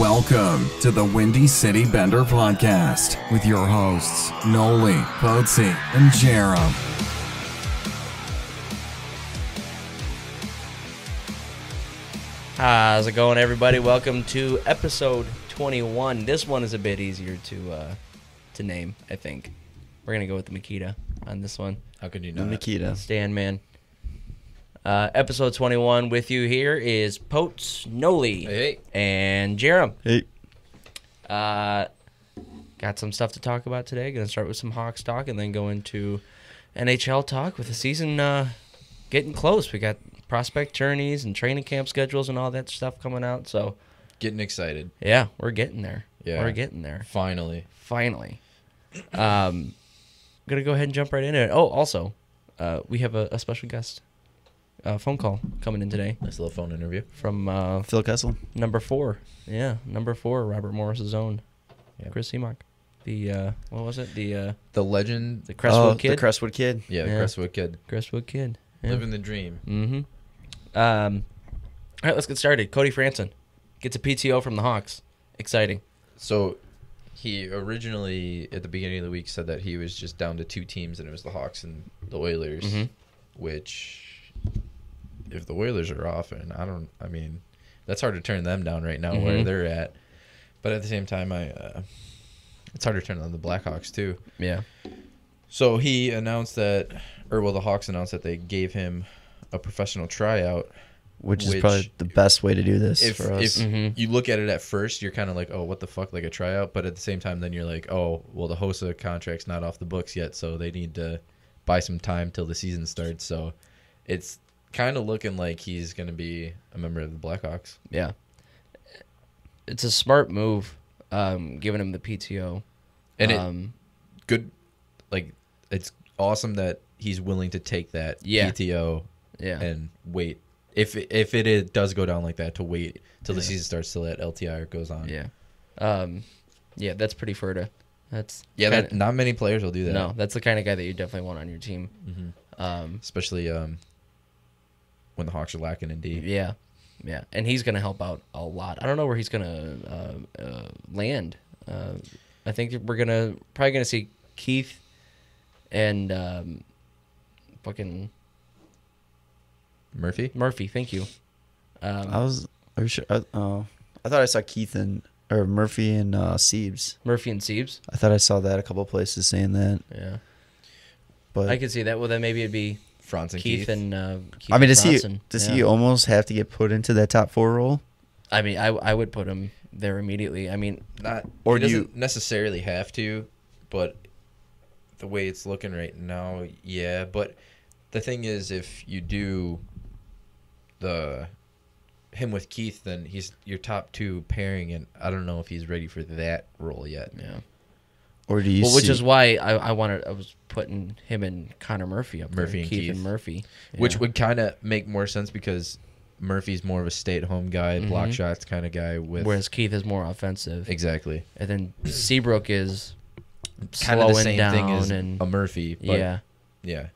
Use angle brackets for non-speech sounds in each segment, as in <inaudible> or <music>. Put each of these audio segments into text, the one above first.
Welcome to the Windy City Bender podcast with your hosts, Nolly, Poetzy, and Jarom. How's it going, everybody? Welcome to episode 21. This one is a bit easier to uh, to name, I think. We're gonna go with the Mikita on this one. How could you The not? Mikita. Stan, man. Uh, episode 21 with you here is Potes, Nolly, Hey, and Jarom. Hey. Uh, got some stuff to talk about today. Gonna start with some Hawks talk and then go into NHL talk with the season uh, getting close. We got prospect tourneys and training camp schedules and all that stuff coming out. So getting excited. yeah, we're getting there. Yeah. we're getting there. Finally. Finally. Um, gonna go ahead and jump right into it. Oh, also, uh, we have a, a special guest. Uh, phone call coming in today Nice little phone interview. from uh, Phil Kessel. number four. Yeah, number four, Robert Morris's own, Yep. Chris Cimoch. The uh, what was it? The uh, The legend. the Crestwood oh, kid. The Crestwood Kid. Yeah, the Yeah. Crestwood kid. Crestwood kid. Yeah. Living the dream. Mm-hmm. Um, all right, let's get started. Cody Franson gets a PTO from the Hawks. Exciting. So he originally, at the beginning of the week, said that he was just down to two teams, and it was the Hawks and the Oilers, Mhm. which, if the Oilers are off, and I don't, I mean, that's hard to turn them down right now where Mhm. they're at. But at the same time, I, uh, it's hard to turn on the Blackhawks too. Yeah. So he announced that, or well, the Hawks announced that they gave him a professional tryout. Which is probably the best way to do this If for if us. Mhm. you look at it at first, you're kind of like, oh, what the fuck, like a tryout. But at the same time, then you're like, oh, well, the Hossa contract's not off the books yet, so they need to buy some time till the season starts. So it's kind of looking like he's gonna be a member of the Blackhawks. Yeah. It's a smart move, um, giving him the PTO. And it um, good, like it's awesome that he's willing to take that Yeah. PTO yeah. and wait. If if it, it does go down like that, to wait till the season starts, till that LTI goes on. Yeah. Um, yeah, that's pretty furta. That's yeah. kinda- That, not many players will do that. no, that's the kind of guy that you definitely want on your team. hmm Um, especially um, when the Hawks are lacking in D. yeah, yeah, and he's gonna help out a lot. I don't know where he's gonna uh, uh, land. Uh, I think we're gonna probably gonna see Keith and um, fucking Murphy. Murphy. Thank you. Um, I was. Are you sure? I, oh, I thought I saw Keith and or Murphy and uh, Siebes. Murphy and Siebes. I thought I saw that a couple places saying that, Yeah, but I could see that. Well, then maybe it'd be Franz and Keith, Keith. and uh, Keith I mean, and does he does Yeah. he almost have to get put into that top four role? I mean, I I would put him there immediately. I mean, Not Or or do you- doesn't necessarily have to, but the way it's looking right now, yeah. But the thing is, if you do the him with Keith, then he's your top two pairing, and I don't know if he's ready for that role yet. yeah. Or do you? Well, which see- is why I, I wanted I was putting him and Connor Murphy up Murphy there, and Keith, Keith. and Murphy, Which would kind of make more sense because Murphy's more of a stay-at-home guy, block Mhm. shots kind of guy. With whereas Keith is more offensive, exactly and then Seabrook is kind of the slowing same down thing as and a Murphy. But yeah, yeah,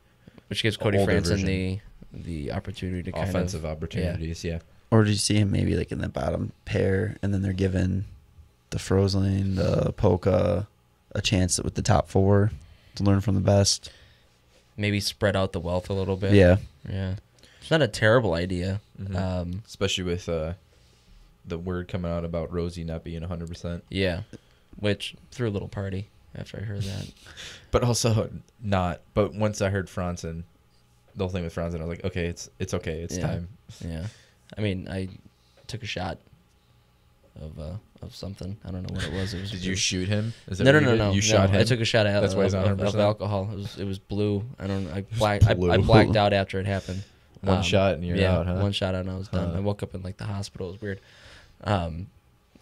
which gives Cody older Franson version. the the opportunity to kind offensive of opportunities. Yeah. or do you see him maybe like in the bottom pair, and then they're given the Forsling, the Pokka, a chance with the top four to learn from the best? maybe spread out the wealth a little bit. Yeah. yeah. It's not a terrible idea. Mhm. Um, especially with uh, the word coming out about Rosie not being 100%. yeah, which threw a little party after I heard that. <laughs> But also not. But once I heard Franson, the whole thing with Franson, I was like, okay, it's it's okay. It's Yeah. time. Yeah, I mean, I took a shot of uh of something. I don't know what it was. It was. Did it you shoot him? Is that No, no, no, no. You no, shot him? I took a shot at That's why he's of, not of, of 100%? alcohol. It was it was blue. I don't. I black. I, I blacked out after it happened. <laughs> One Um, shot and you're yeah, out, huh? One shot and I was done. Huh. I woke up in like the hospital. It was weird. Um,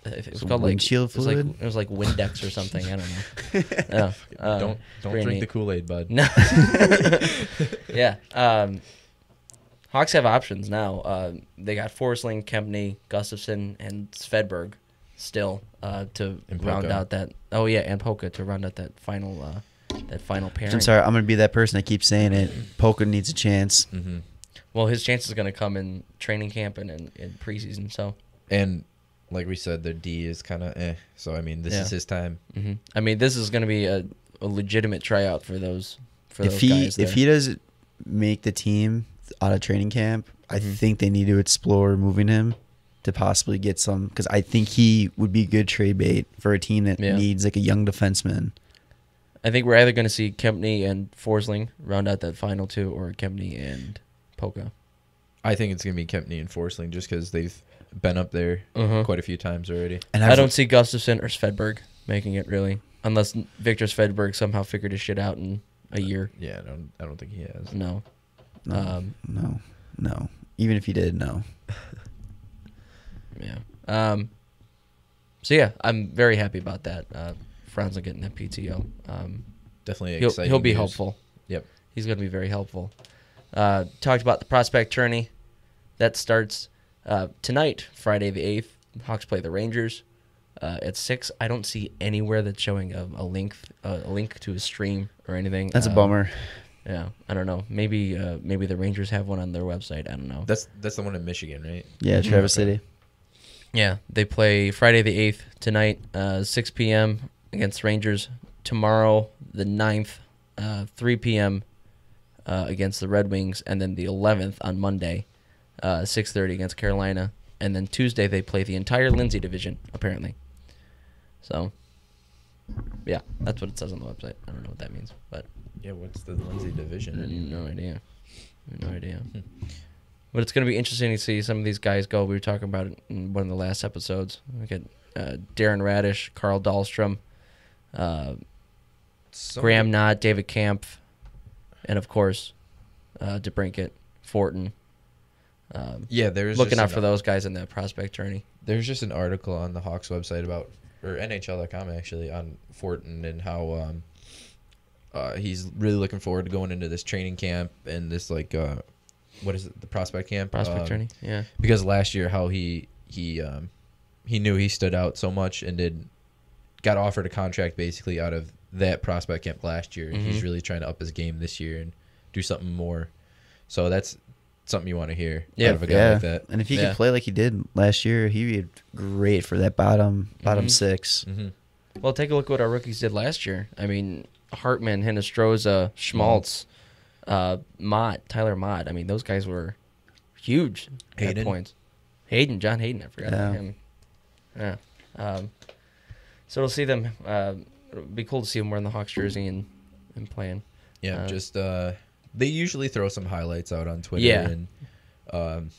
it, it was Some called like windshield it was like fluid? it was like Windex or something. I don't know. <laughs> Yeah. <laughs> uh, don't don't pretty drink the. Kool Aid, bud. No. yeah. Um, Hawks have options now. Uh, they got Forsling, Kempny, Gustafsson, and Svedberg still uh, to round out that. Oh yeah, and Pokka to round out that final uh, that final pairing. I'm sorry, I'm gonna be that person that keeps saying it. Pokka needs a chance. hmm Well, his chance is going to come in training camp and in, in preseason. So And like we said, their D is kind of eh. So I mean, this Yeah. is his time. hmm I mean, this is going to be a, a legitimate tryout for those for if those he guys. if there. he does make the team out of training camp, I Mhm. think they need to explore moving him to possibly get some because I think he would be good trade bait for a team that Yeah. needs like a young defenseman. I think we're either going to see Kempny and Forsling round out that final two, or Kempny and Pokka. I think it's gonna be Kempny and Forsling just because they've been up there Uh-huh. quite a few times already. And I I've- don't see Gustafsson or Svedberg making it really, unless Viktor Svedberg somehow figured his shit out in a year. Yeah, I don't. I don't think he has. No. No, Um, no, no. Even if he did, no. <laughs> Yeah. Um. So yeah, I'm very happy about that. Uh, Franz getting that PTO. Um, Definitely he'll exciting. he'll be news. helpful. Yep. He's going to be very helpful. Uh, talked about the prospect tourney. That starts uh, tonight, Friday the eighth. Hawks play the Rangers uh, at six. I don't see anywhere that's showing a, a link uh, a link to a stream or anything. That's a Um, bummer. Yeah, I don't know. Maybe uh, maybe the Rangers have one on their website. I don't know. That's that's the one in Michigan, right? Yeah. Traverse City. Yeah, they play Friday the 8th tonight, uh, 6 p.m. against Rangers. Tomorrow, the 9th, uh, 3 p.m. Uh, against the Red Wings. And then the 11th on Monday, uh, 6.30 against Carolina. And then Tuesday, they play the entire Lindsay division, apparently. So, yeah, that's what it says on the website. I don't know what that means, but Yeah. What's the Lindsay division? no idea. No <laughs> idea. But it's going to be interesting to see some of these guys go. We were talking about it in one of the last episodes. We got uh, Darren Raddysh, Carl Dahlstrom, uh, Graham Knott, David Kampf, and of course, uh, DeBrincat, Fortin. Um, Yeah, there's looking out for those guys in that prospect tourney. There's just an article on the Hawks website about or NHL.com actually on Fortin and how um, uh, he's really looking forward to going into this training camp and this like uh, what is it the prospect camp Prospect Um, tourney, yeah. because last year how he he um, he knew he stood out so much and did got offered a contract basically out of that prospect camp last year and he's really trying to up his game this year and do something more so that's something you want to hear Yeah, out of a guy yeah. like that And if he Yeah. could play like he did last year, he'd be great for that bottom bottom Mhm. six. hmm Well, take a look at what our rookies did last year. I mean, Hartman, Hinostroza, Schmaltz, uh, Motte, Tyler Motte. I mean, those guys were huge at points. Hayden, John Hayden, I forgot Yeah. about him. Yeah. Um, so we'll see them. Uh, it'll be cool to see them wearing the Hawks jersey and, and playing. Yeah, Uh, just uh, they usually throw some highlights out on Twitter. Yeah. and um,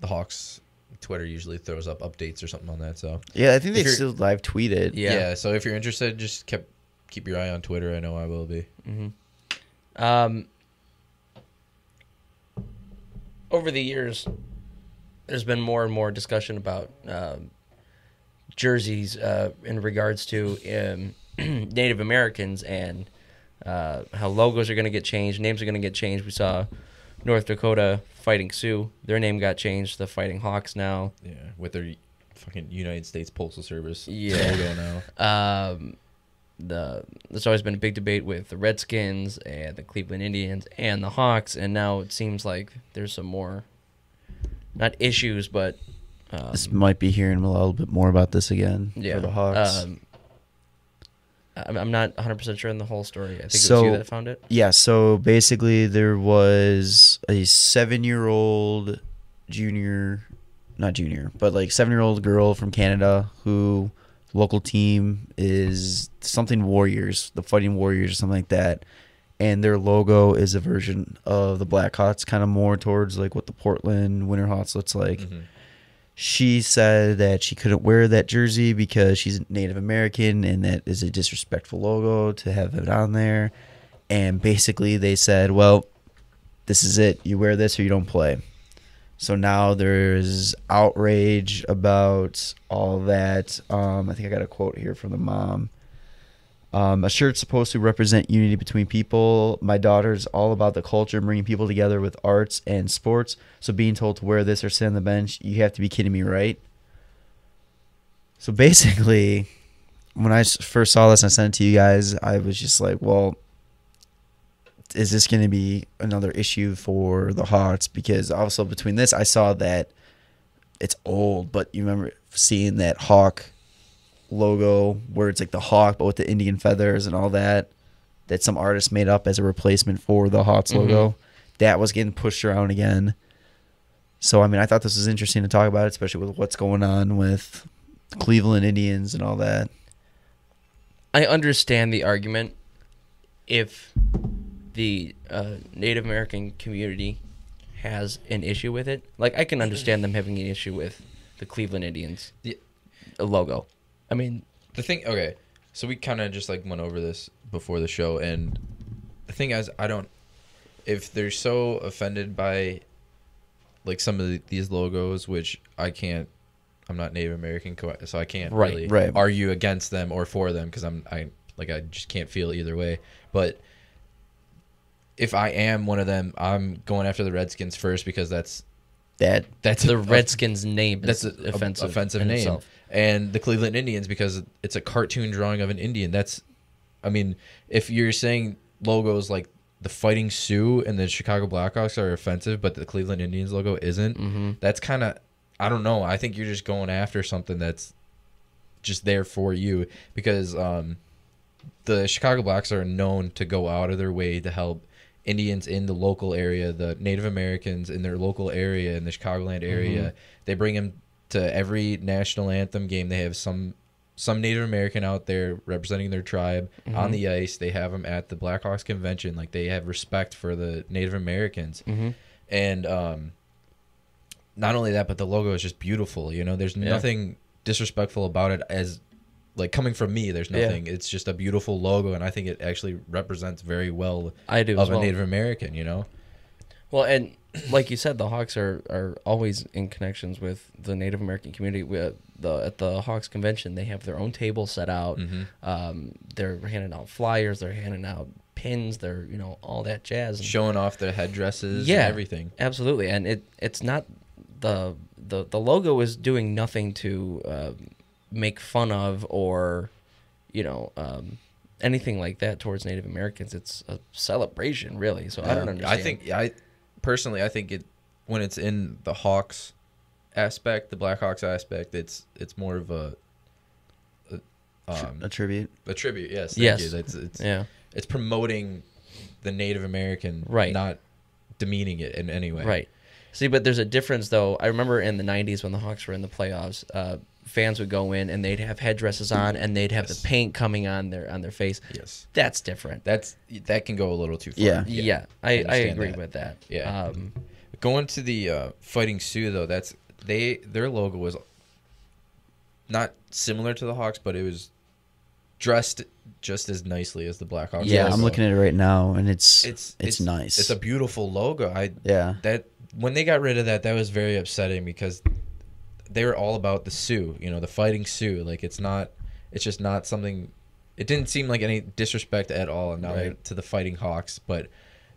the Hawks Twitter usually throws up updates or something on that. So Yeah, I think If they still live tweet it. Yeah. yeah. so if you're interested, just keep keep your eye on Twitter. I know I will be. hmm Um, over the years, there's been more and more discussion about um, jerseys uh, in regards to um, <clears throat> Native Americans and uh, how logos are going to get changed, names are going to get changed. We saw North Dakota Fighting Sioux; their name got changed. The Fighting Hawks now. Yeah, with their fucking United States Postal Service Yeah. logo now. <laughs> Um, the there's always been a big debate with the Redskins and the Cleveland Indians and the Hawks, and now it seems like there's some more, not issues, but um, This might be hearing a little bit more about this again yeah, for the Hawks. Um, I'm I'm not 100 percent sure in the whole story. I think it was So- you that found it. yeah, so basically there was a seven-year-old junior, not junior, but like seven-year-old girl from Canada who local team is something Warriors, the Fighting Warriors or something like that. And their logo is a version of the Blackhawks, kind of more towards like what the Portland Winterhawks looks like. Mhm. She said that she couldn't wear that jersey because she's Native American and that is a disrespectful logo to have it on there. And basically, they said, well, this is it. You wear this or you don't play. So now there's outrage about all that. Um, I think I got a quote here from the mom. Um, a shirt's supposed to represent unity between people. My daughter's all about the culture bringing people together with arts and sports. So being told to wear this or sit on the bench, you have to be kidding me, right? So basically, when I first saw this and I sent it to you guys, I was just like, well, is this going to be another issue for the Hawks? Because also between this, I saw that it's old, but you remember seeing that hawk logo where it's like the hawk but with the Indian feathers and all that that some artist made up as a replacement for the Hawks Mhm. logo. That was getting pushed around again. So I mean, I thought this was interesting to talk about, especially with what's going on with Cleveland Indians and all that. I understand the argument if the uh, Native American community has an issue with it. Like I can understand them having an issue with the Cleveland Indians Yeah. logo. I mean, The thing, okay, so we kind of just like went over this before the show, and the thing is, I don't. If they're so offended by, like some of the, these logos, which I can't, I'm not Native American, so I can't Right, really right. argue against them or for them because I'm I like I just can't feel either way. But if I am one of them, I'm going after the Redskins first because that's That that's the a- Redskins name that's is a, offensive. offensive name itself. and the cleveland indians because it's a cartoon drawing of an indian that's i mean if you're saying logos like the fighting sioux and the chicago blackhawks are offensive but the cleveland indians logo isn't Mm-hmm. that's kind of i don't know i think you're just going after something that's just there for you because um the chicago blacks are known to go out of their way to help Indians in the local area, the Native Americans in their local area, in the Chicagoland area. They bring them to every national anthem game. They have some some Native American out there representing their tribe on the ice. They have them at the Blackhawks convention. Like they have respect for the Native Americans, Mm-hmm. and um, not only that, but the logo is just beautiful. You know, there's Yeah. nothing disrespectful about it as like coming from me. There's Yeah. nothing. It's just a beautiful logo, and I think it actually represents very well I do of as a well. Native American. You know, Well, and <clears throat> like you said, the Hawks are, are always in connections with the Native American community. We, uh, the at the Hawks convention, they have their own table set out. Mhm. Um, they're handing out flyers. They're handing out pins. They're you know all that jazz. And- showing off their headdresses, Yeah. and everything. Absolutely, and it it's not the the the logo is doing nothing to uh, make fun of or you know um, anything like that towards Native Americans. It's a celebration, really. So I don't Yeah. understand. I think I personally I think it when it's in the Hawks aspect, the Blackhawks aspect, it's it's more of a, a um, a tribute. a tribute. Yes, thank Yes. you. That's it's yeah, it's promoting the Native American, Right. Not demeaning it in any way. right. See, but there's a difference though. I remember in the '90s when the Hawks were in the playoffs. Uh, Fans would go in and they'd have headdresses on and they'd have Yes. the paint coming on their on their face. Yes. That's different. That's that can go a little too far. Yeah. Yeah, I, I, understand agree that. with that. Yeah. Um, Going to the uh, Fighting Sioux though, that's they their logo was not similar to the Hawks, but it was dressed just as nicely as the Blackhawks. Yeah, logo. I'm looking at it right now, and it's It's it's, nice. It's a beautiful logo. I yeah, that when they got rid of that, that was very upsetting because they were all about the Sioux, you know, the fighting Sioux. Like it's not, it's just not something. It didn't seem like any disrespect at all now Right. to the fighting Hawks, but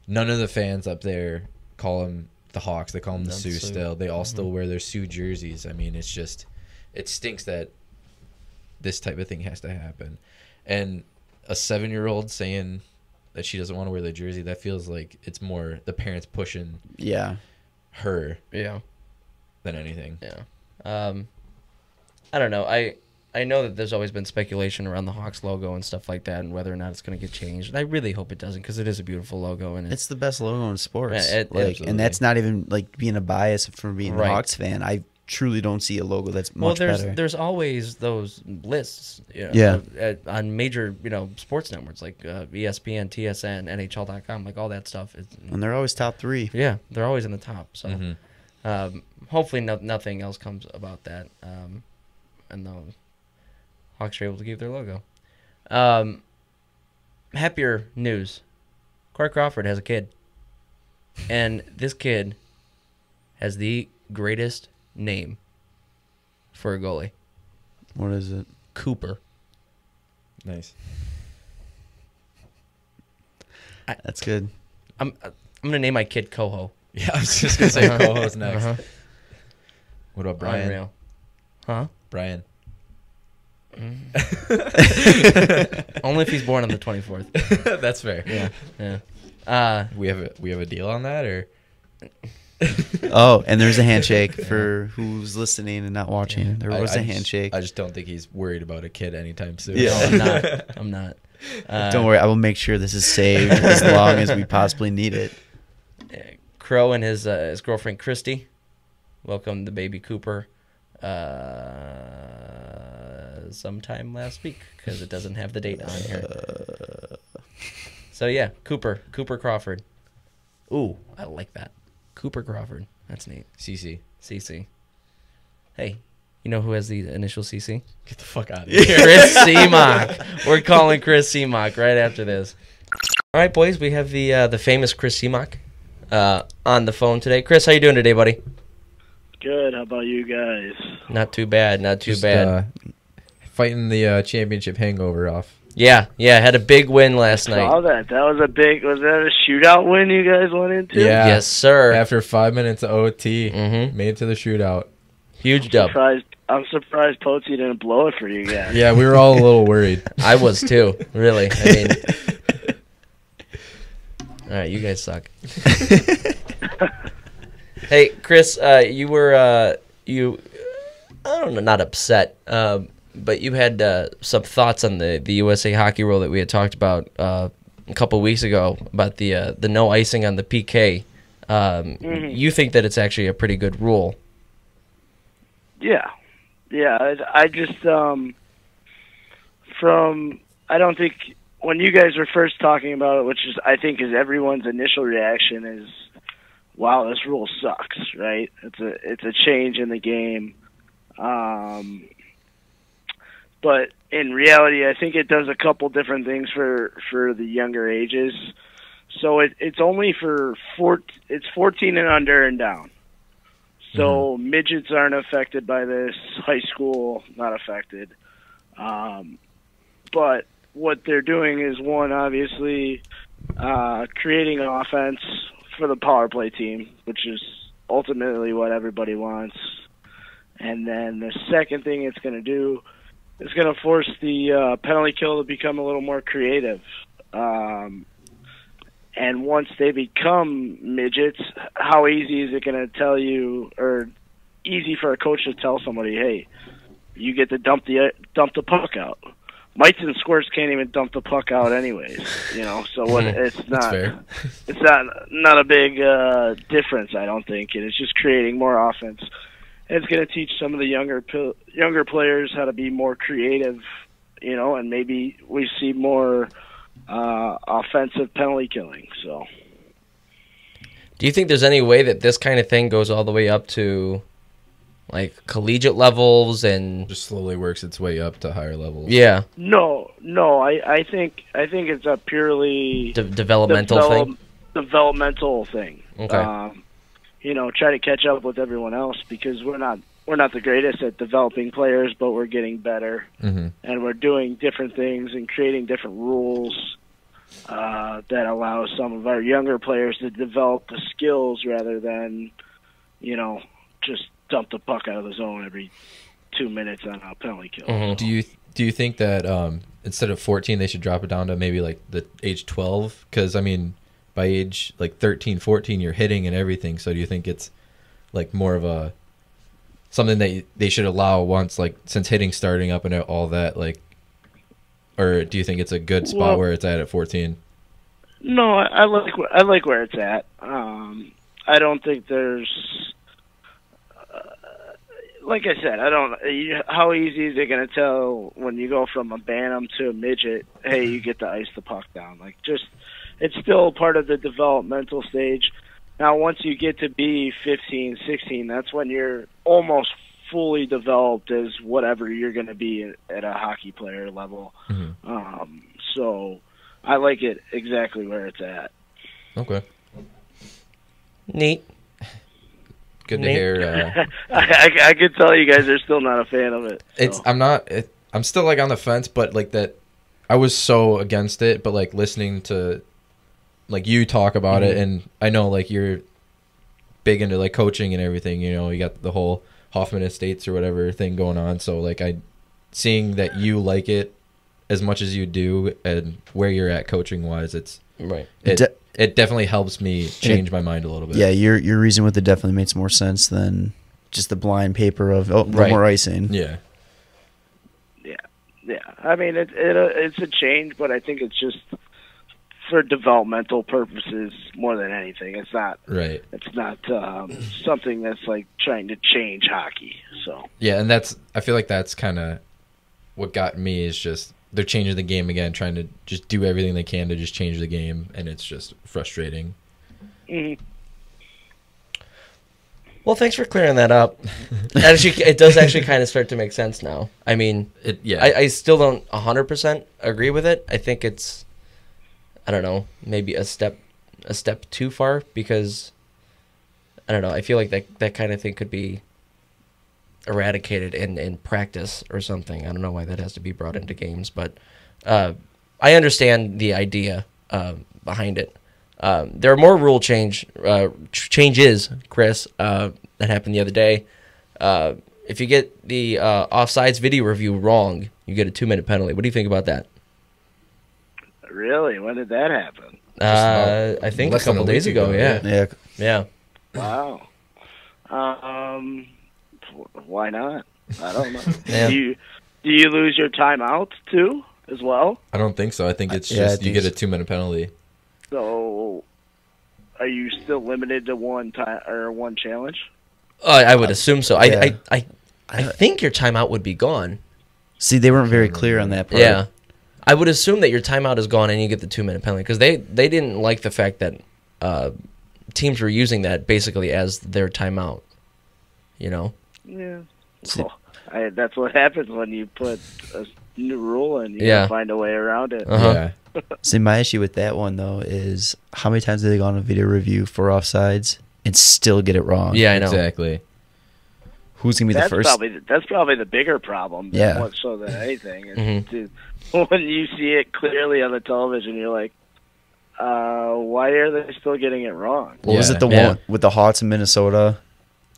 none of the fans up there call them the Hawks. They call them the Sioux Sioux. still. They all Mm-hmm. still wear their Sioux jerseys. I mean, it's just, it stinks that this type of thing has to happen, and a seven-year-old saying that she doesn't want to wear the jersey that feels like it's more the parents pushing yeah. her yeah. than anything. Yeah. Um, I don't know. I I know that there's always been speculation around the Hawks logo and stuff like that, and whether or not it's going to get changed. And I really hope it doesn't because it is a beautiful logo and it's, It's the best logo in sports. Yeah, it- like, and that's not even like being a bias from being Right. a Hawks fan. I truly don't see a logo that's much well. There's better. there's always those lists. You know, Yeah. at- on major you know sports networks like uh, ESPN, TSN, NHL.com, like all that stuff. Is, and they're always top three. yeah, they're always in the top. So. Mhm. Um, hopefully, no, nothing else comes about that. Um, and the Hawks are able to keep their logo. Um, happier news: Corey Crawford has a kid, and this kid has the greatest name for a goalie, What is it? Cooper. Nice. That's good. I'm I'm gonna name my kid Coho. Yeah, I was just gonna say Uh-huh. co-host next. Uh-huh. What about Brian? Unreal. Huh? Brian. <laughs> Only if he's born on the 24th. <laughs> That's fair. Yeah. Yeah. Uh, We have a we have a deal on that, or <laughs> Oh, and there's a handshake for who's listening and not watching. There I- was I a just- handshake. I just don't think he's worried about a kid anytime soon. Yeah. No, I'm not. I'm not. Uh, Don't worry, I will make sure this is saved as long as we possibly need it. Crow and his uh, his girlfriend Christy welcomed the baby Cooper uh, sometime last week because it doesn't have the date on here. So yeah, Cooper Cooper Crawford. Ooh, I like that. Cooper Crawford. That's neat. CC, CC. Hey, you know who has the initial CC? get the fuck out of here. <laughs> Chris Cimoch. We're calling Chris Cimoch right after this. All right, boys, we have the uh, the famous Chris Cimoch uh, on the phone today. Chris, how you doing today, buddy? Good. How about you guys? Not too bad, not too Just, bad. uh, fighting the uh, championship hangover off. yeah, yeah, had a big win last Saw night. that. That was a big. Was that a shootout win you guys went into? Yeah. Yes, sir. After five minutes of OT, Mhm. made it to the shootout. Huge dub. Surprised. I'm surprised Poetzy didn't blow it for you guys. Yeah, we were all a little worried. <laughs> I was too, really. I mean, <laughs> all right, you guys suck. <laughs> hey, Chris, uh, you were uh, you. I don't know, not upset, um, but you had uh, some thoughts on the, the USA hockey rule that we had talked about uh, a couple weeks ago about the uh, the no icing on the PK. Um, You think that it's actually a pretty good rule? Yeah, yeah. I, I just um, from I don't think when you guys were first talking about it, which is I think is everyone's initial reaction is, "Wow, this rule sucks." Right? It's a it's a change in the game. Um, but in reality, I think it does a couple different things for for the younger ages. So it, it's only for four. It's fourteen and under and down. So midgets aren't affected by this. High school not affected. Um, but what they're doing is one, obviously, uh, creating an offense for the power play team, which is ultimately what everybody wants. And then the second thing it's going to do is going to force the uh, penalty kill to become a little more creative. Um, and once they become midgets, how easy is it going to tell you, or easy for a coach to tell somebody, hey, you get to dump the dump the puck out. Mites and squirts can't even dump the puck out, anyways. You know, so what? <laughs> It's not. fair. <laughs> It's not not a big uh, difference, I don't think, and it's just creating more offense. And it's going to teach some of the younger younger players how to be more creative, you know, and maybe we see more uh, offensive penalty killing. So Do you think there's any way that this kind of thing goes all the way up to like collegiate levels and Just slowly works its way up to higher levels. yeah, no, no, I, I think I think it's a purely de- developmental develop- thing? developmental thing. Okay. Um, you know, try to catch up with everyone else because we're not we're not the greatest at developing players, but we're getting better. hmm and we're doing different things and creating different rules uh, that allow some of our younger players to develop the skills rather than, you know, just dump the puck out of the zone every two minutes on a penalty kill. Mhm. Do you do you think that um, instead of 14 they should drop it down to maybe like the age 12 cuz I mean by age like 13 14 you're hitting and everything so do you think it's like more of a something that they should allow once like since hitting starting up and all that like or do you think it's a good spot Well- where it's at at 14 No, I, I like I like where it's at. Um, I don't think there's. Like I said, I don't. You, how easy is it going to tell when you go from a bantam to a midget? Hey, you get to ice the puck down. Like, just it's still part of the developmental stage. Now, once you get to be 15, 16, that's when you're almost fully developed as whatever you're going to be at, at a hockey player level. Mhm. Um, so I like it exactly where it's at. okay Neat. Good to hear uh, <laughs> I, I, I could tell you guys are still not a fan of it. so. It's I'm not it, I'm still like on the fence, but like that I was so against it, but like listening to like you talk about it and I know like you're big into like coaching and everything, you know, you got the whole Hoffman Estates or whatever thing going on, so like I seeing that you like it as much as you do and where you're at coaching wise, it's Right. it, De- it definitely helps me change my mind a little bit. Yeah, your your reason with it definitely makes more sense than just the blind paper of oh, no Right. more icing. Yeah. Yeah. Yeah, I mean it, it uh, it's a change, but I think it's just for developmental purposes more than anything. It's not Right. it's not um, something that's like trying to change hockey. So Yeah, and that's I feel like that's kind of what got me is just they're changing the game again, trying to just do everything they can to just change the game, and it's just frustrating. mhm. Well, thanks for clearing that up. <laughs> actually, it does actually kind of start to make sense now. I mean, It yeah. I, I still don't 100% agree with it. I think it's, I don't know, maybe a step a step too far because, I don't know, I feel like that, that kind of thing could be eradicated in, in practice or something. I don't know why that has to be brought into games, but uh, I understand the idea uh, behind it. Um, there are more rule change uh, changes, Chris, uh, that happened the other day. Uh, if you get the uh, offsides video review wrong, you get a two minute penalty. What do you think about that? really, when did that happen? Uh, I think a couple a days ago. ago, Yeah, Yeah, yeah. Wow. Um, why not? I don't know. <laughs> Yeah. Do you do you lose your timeout too as well? I don't think so. I think it's I just you get a two minute penalty. So, are you still limited to one time or one challenge? Uh, I would assume so. I, yeah. I, I, I think your timeout would be gone. See, they weren't very clear on that part. Yeah, I would assume that your timeout is gone and you get the two minute penalty because they they didn't like the fact that uh, teams were using that basically as their timeout. You know. Yeah. Well, I, that's what happens when you put a new rule and you Yeah. gotta find a way around it. Uh-huh. Yeah. <laughs> See, my issue with that one though is how many times did they go on a video review for offsides and still get it wrong? Yeah, I know. Exactly. Who's gonna be That's the first? probably that's probably the bigger problem. Yeah. More so than anything. is Mhm. to- <laughs> when you see it clearly on the television, you're like, uh, why are they still getting it wrong? What was it? The Yeah. one with the Hawks in Minnesota?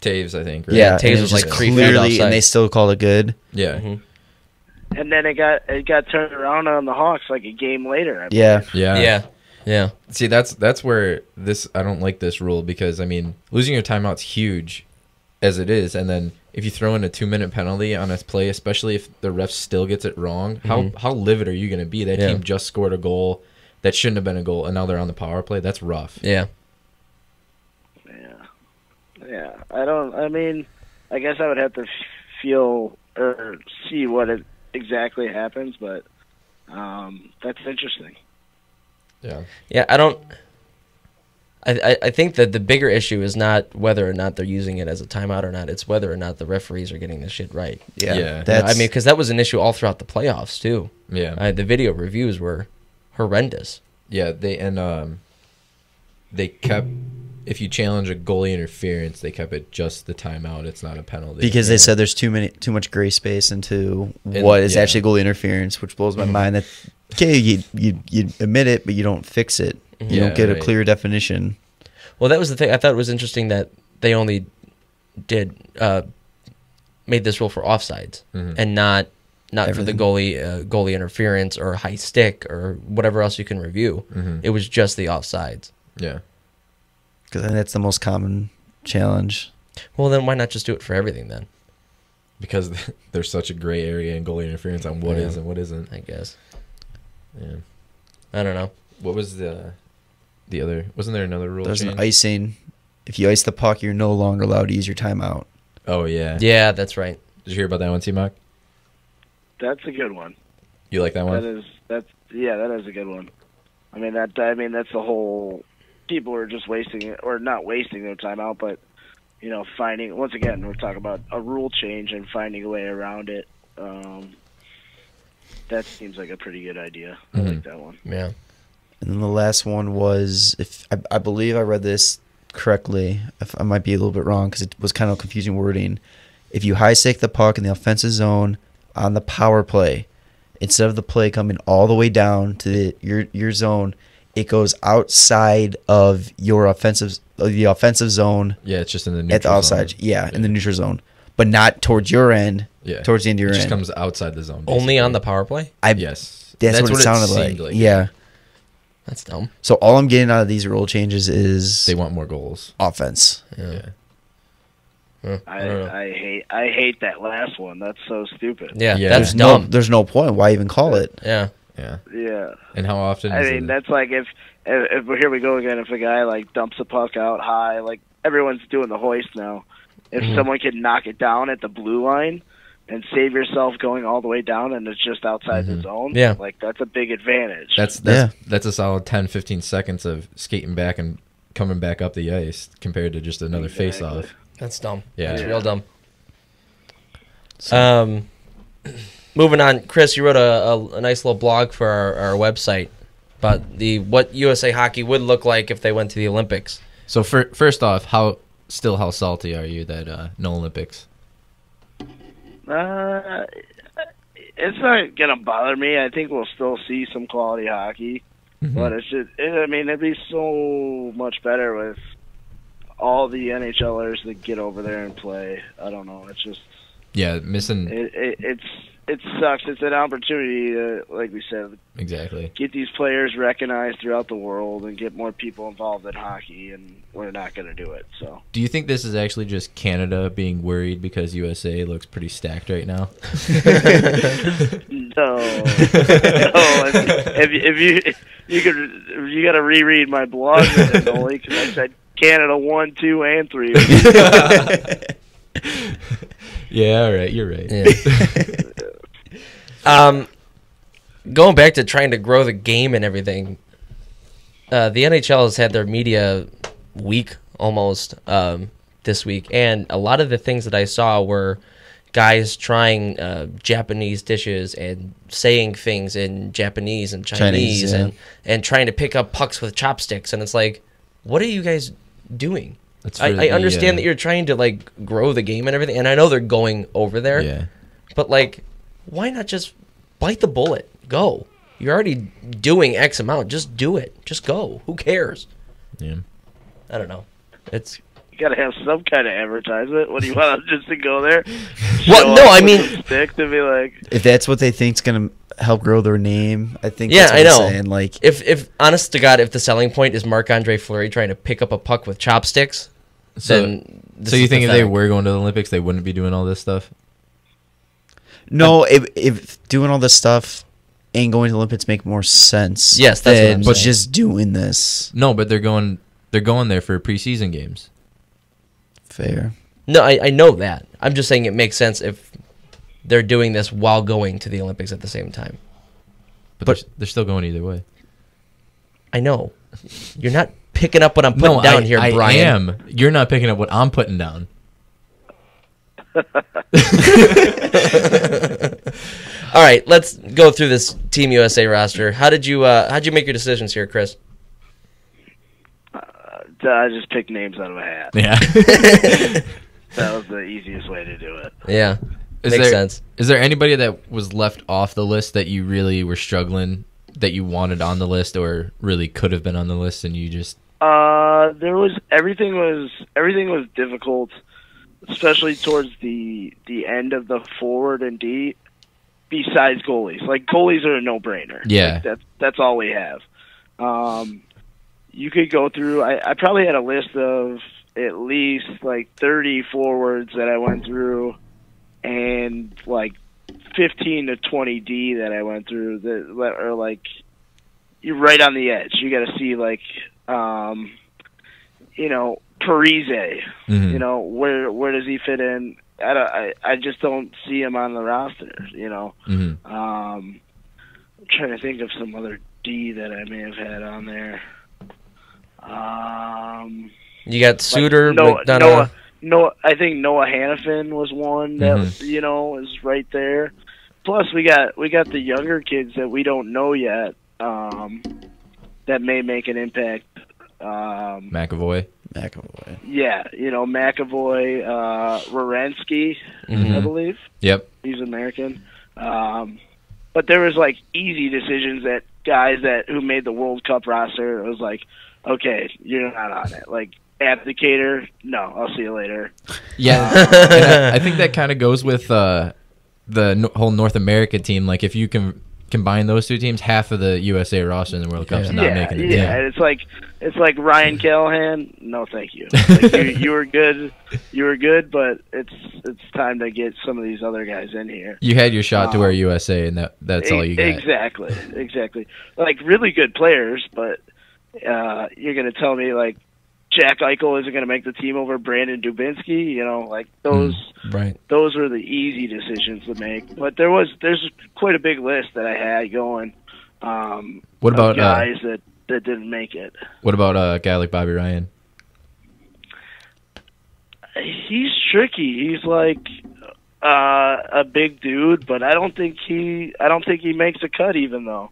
Toews, I think. Right? Yeah, Toews and it was like clearly, and they still called it good. Yeah. Mhm. And then it got it got turned around on the Hawks like a game later. I Yeah, Yeah. Yeah. Yeah. See, that's that's where this I don't like this rule because I mean losing your timeout's huge, as it is, and then if you throw in a two minute penalty on a play, especially if the ref still gets it wrong, how how livid are you going to be? That Yeah. team just scored a goal that shouldn't have been a goal, and now they're on the power play. That's rough. Yeah. Yeah, yeah. I don't. I mean, I guess I would have to feel or see what it exactly happens, but um, that's interesting. Yeah. Yeah, I don't. I, I, I think that the bigger issue is not whether or not they're using it as a timeout or not. It's whether or not the referees are getting the shit right. yeah. Yeah. You know, I mean, because that was an issue all throughout the playoffs too. Yeah. Uh, the video reviews were horrendous. Yeah, they and um, they kept if you challenge a goalie interference, they kept it just the timeout. It's not a penalty because they said there's too many, too much gray space into And- what is yeah. actually goalie interference, which blows my mind. That okay, you you you admit it, but you don't fix it. You Yeah, don't get a clear definition. Well, that was the thing. I thought it was interesting that they only did uh, made this rule for offsides Mhm. and not not for the goalie uh, goalie interference or high stick or whatever else you can review. Mhm. It was just the offsides. yeah. Because that's the most common challenge. Well, then why not just do it for everything then? because <laughs> there's such a gray area in goalie interference on what Yeah. is and what isn't. I guess. Yeah. I don't know. What was the the other? Wasn't there another rule There's change? an icing. If you ice the puck, you're no longer allowed to use your timeout. oh yeah. Yeah, that's right. Did you hear about that one, T-Mac? That's a good one. You like that That one? That is that's yeah, that is a good one. I mean that I mean that's the whole people are just wasting it or not wasting their time out, but you know finding once again we're talking about a rule change and finding a way around it. Um, that seems like a pretty good idea. I Mhm. like that one. Yeah. And then the last one was, if I, I believe I read this correctly, if I might be a little bit wrong because it was kind of confusing wording. If you high stick the puck in the offensive zone on the power play, instead of the play coming all the way down to the, your your zone, it goes outside of your offensive of the offensive zone Yeah, it's just in the at the neutral outside. zone. Yeah, in the neutral zone, but not towards your end. Yeah. towards the end of your It just end. comes outside the zone. Only on the power play? I yes. that's, what, it sounded like. seemed Yeah, That's dumb. So all I'm getting out of these rule changes is They want more goals. offense. Yeah. Huh, I, don't. I hate I hate that last one. That's so stupid. yeah, Yeah. that's There's no there's no point. Why even call it? yeah. Yeah. Yeah. And how often? I is mean, it- that's like if, if if here we go again. If a guy like dumps a puck out high, like everyone's doing the hoist now. If Mhm. someone can knock it down at the blue line and save yourself going all the way down, and it's just outside the Mhm. zone, Yeah. like that's a big advantage. That's that's that's a solid 10, 15 seconds of skating back and coming back up the ice compared to just another Exactly. face off. That's dumb. Yeah. That's Yeah. real dumb. Um, moving on, Chris, you wrote a, a, a nice little blog for our, our website about the what USA hockey would look like if they went to the Olympics. So fir- first off, how still how salty are you that uh, no Olympics? Uh, it's not gonna bother me. I think we'll still see some quality hockey, Mm-hmm. but it's just. It, I mean, it'd be so much better with all the NHLers that get over there and play. I don't know. It's just. Yeah, missing It, it, it's it sucks. It's an opportunity to, like we said, exactly. get these players recognized throughout the world and get more people involved in hockey, and we're not going to do it. So Do you think this is actually just Canada being worried because USA looks pretty stacked right now? <laughs> no, no. If, if, if you you could you got to reread my blog only because I said Canada one, two, and three. <laughs> yeah, all right, you're right. Yeah. <laughs> um, going back to trying to grow the game and everything, uh, the NHL has had their media week almost um, this week, and a lot of the things that I saw were guys trying uh, Japanese dishes and saying things in Japanese and Chinese, Chinese, yeah. and and trying to pick up pucks with chopsticks, and it's like, what are you guys doing? I, for I understand uh, that you're trying to like grow the game and everything, and I know they're going over there. Yeah. But like, why not just bite the bullet? Go. You're already doing X amount. Just do it. Just go. Who cares? Yeah. I don't know. It's You got to have some kind of advertisement. What do you want <laughs> just to go there? Well, no, I mean- stick to be like. If that's what they think's gonna help grow their name, I think. Yeah, that's what I know. Saying. Like, if if honest to God, if the selling point is Marc Andre Fleury trying to pick up a puck with chopsticks, So, then so you is think if they were going to the Olympics, they wouldn't be doing all this stuff? No, if if doing all this stuff and going to the Olympics make more sense. Yes, that's what I'm saying. just doing this. No, but they're going. They're going there for preseason games. Fair. No, I, I know that. I'm just saying it makes sense if they're doing this while going to the Olympics at the same time. But, But- they're, they're still going either way. I know. You're not picking up what I'm putting no, down I, here, I Brian. am. You're not picking up what I'm putting down. <laughs> All right, let's go through this Team USA roster. How did you uh, how did you make your decisions here, Chris? I just picked names out of a hat. Yeah. <laughs> That was the easiest way to do it. Yeah, Is makes there, sense. Is there anybody that was left off the list that you really were struggling, that you wanted on the list, or really could have been on the list, and you just Uh, there was everything was everything was difficult, especially towards the the end of the forward and D. Besides goalies, like goalies are a no brainer. Yeah. like, that's that's all we have. Um, you could go through. I, I probably had a list of at least like thirty forwards that I went through, and like fifteen to twenty D that I went through that that are like you're right on the edge. You got to see like um, you know, Parise. Mhm. You know, where where does he fit in? I, I I just don't see him on the roster. You know, Mhm. um, I'm trying to think of some other D that I may have had on there. Um, You got like Suter, Noah, McDonagh. Noah, Noah, I think Noah Hanifin was one that Mhm. you know is right there. Plus, we got we got the younger kids that we don't know yet um, that may make an impact. Um, McAvoy. McAvoy. yeah, you know McAvoy, uh, Werenski, I Mhm. believe Yep. he's American. Um, but there was like easy decisions that guys that who made the World Cup roster. It was like, okay, you're not on it. Like Abdelkader, no, I'll see you later. Yeah, and I, I <laughs> think that kind of goes with uh, the no- whole North America team. Like, if you can combine those two teams, half of the USA roster in the World Cup's Yeah. not yeah, making the yeah. team. It's like it's like Ryan Callahan. No, thank you. <laughs> Like you, you were good. You were good, but it's it's time to get some of these other guys in here. You had your shot to Um, wear USA, and that that's all you got. Exactly, exactly. Like really good players, but uh, you're gonna tell me like Jack Eichel isn't gonna make the team over Brandon Dubinsky. You know, like those Right. those were the easy decisions to make. But there was there's quite a big list that I had going. Um, What about, uh, guys that that didn't make it? What about uh, a guy like Bobby Ryan? He's tricky. He's like uh, a big dude, but I don't think he I don't think he makes a cut even though.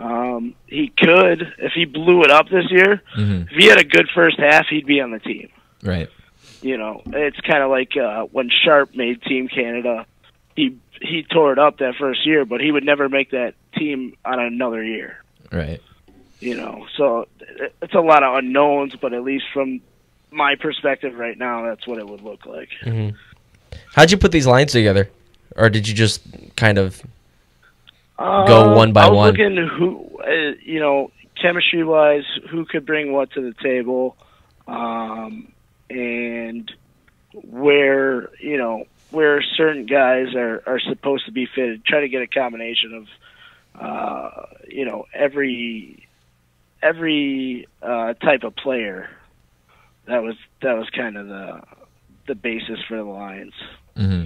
Um, he could if he blew it up this year. hmm If he had a good first half, he'd be on the team. Right. You know, it's kind of like uh, when Sharp made Team Canada. He he tore it up that first year, but he would never make that team on another year. Right. You know, so it's a lot of unknowns, but at least from my perspective right now, that's what it would look like. Mm-hmm. How'd you put these lines together, or did you just kind of? Go Uh, one by I was one. looking who, uh, you know, chemistry wise, who could bring what to the table, um, and where you know where certain guys are are supposed to be fitted. Try to get a combination of, uh, you know, every every uh, type of player. That was that was kind of the the basis for the Lions. hmm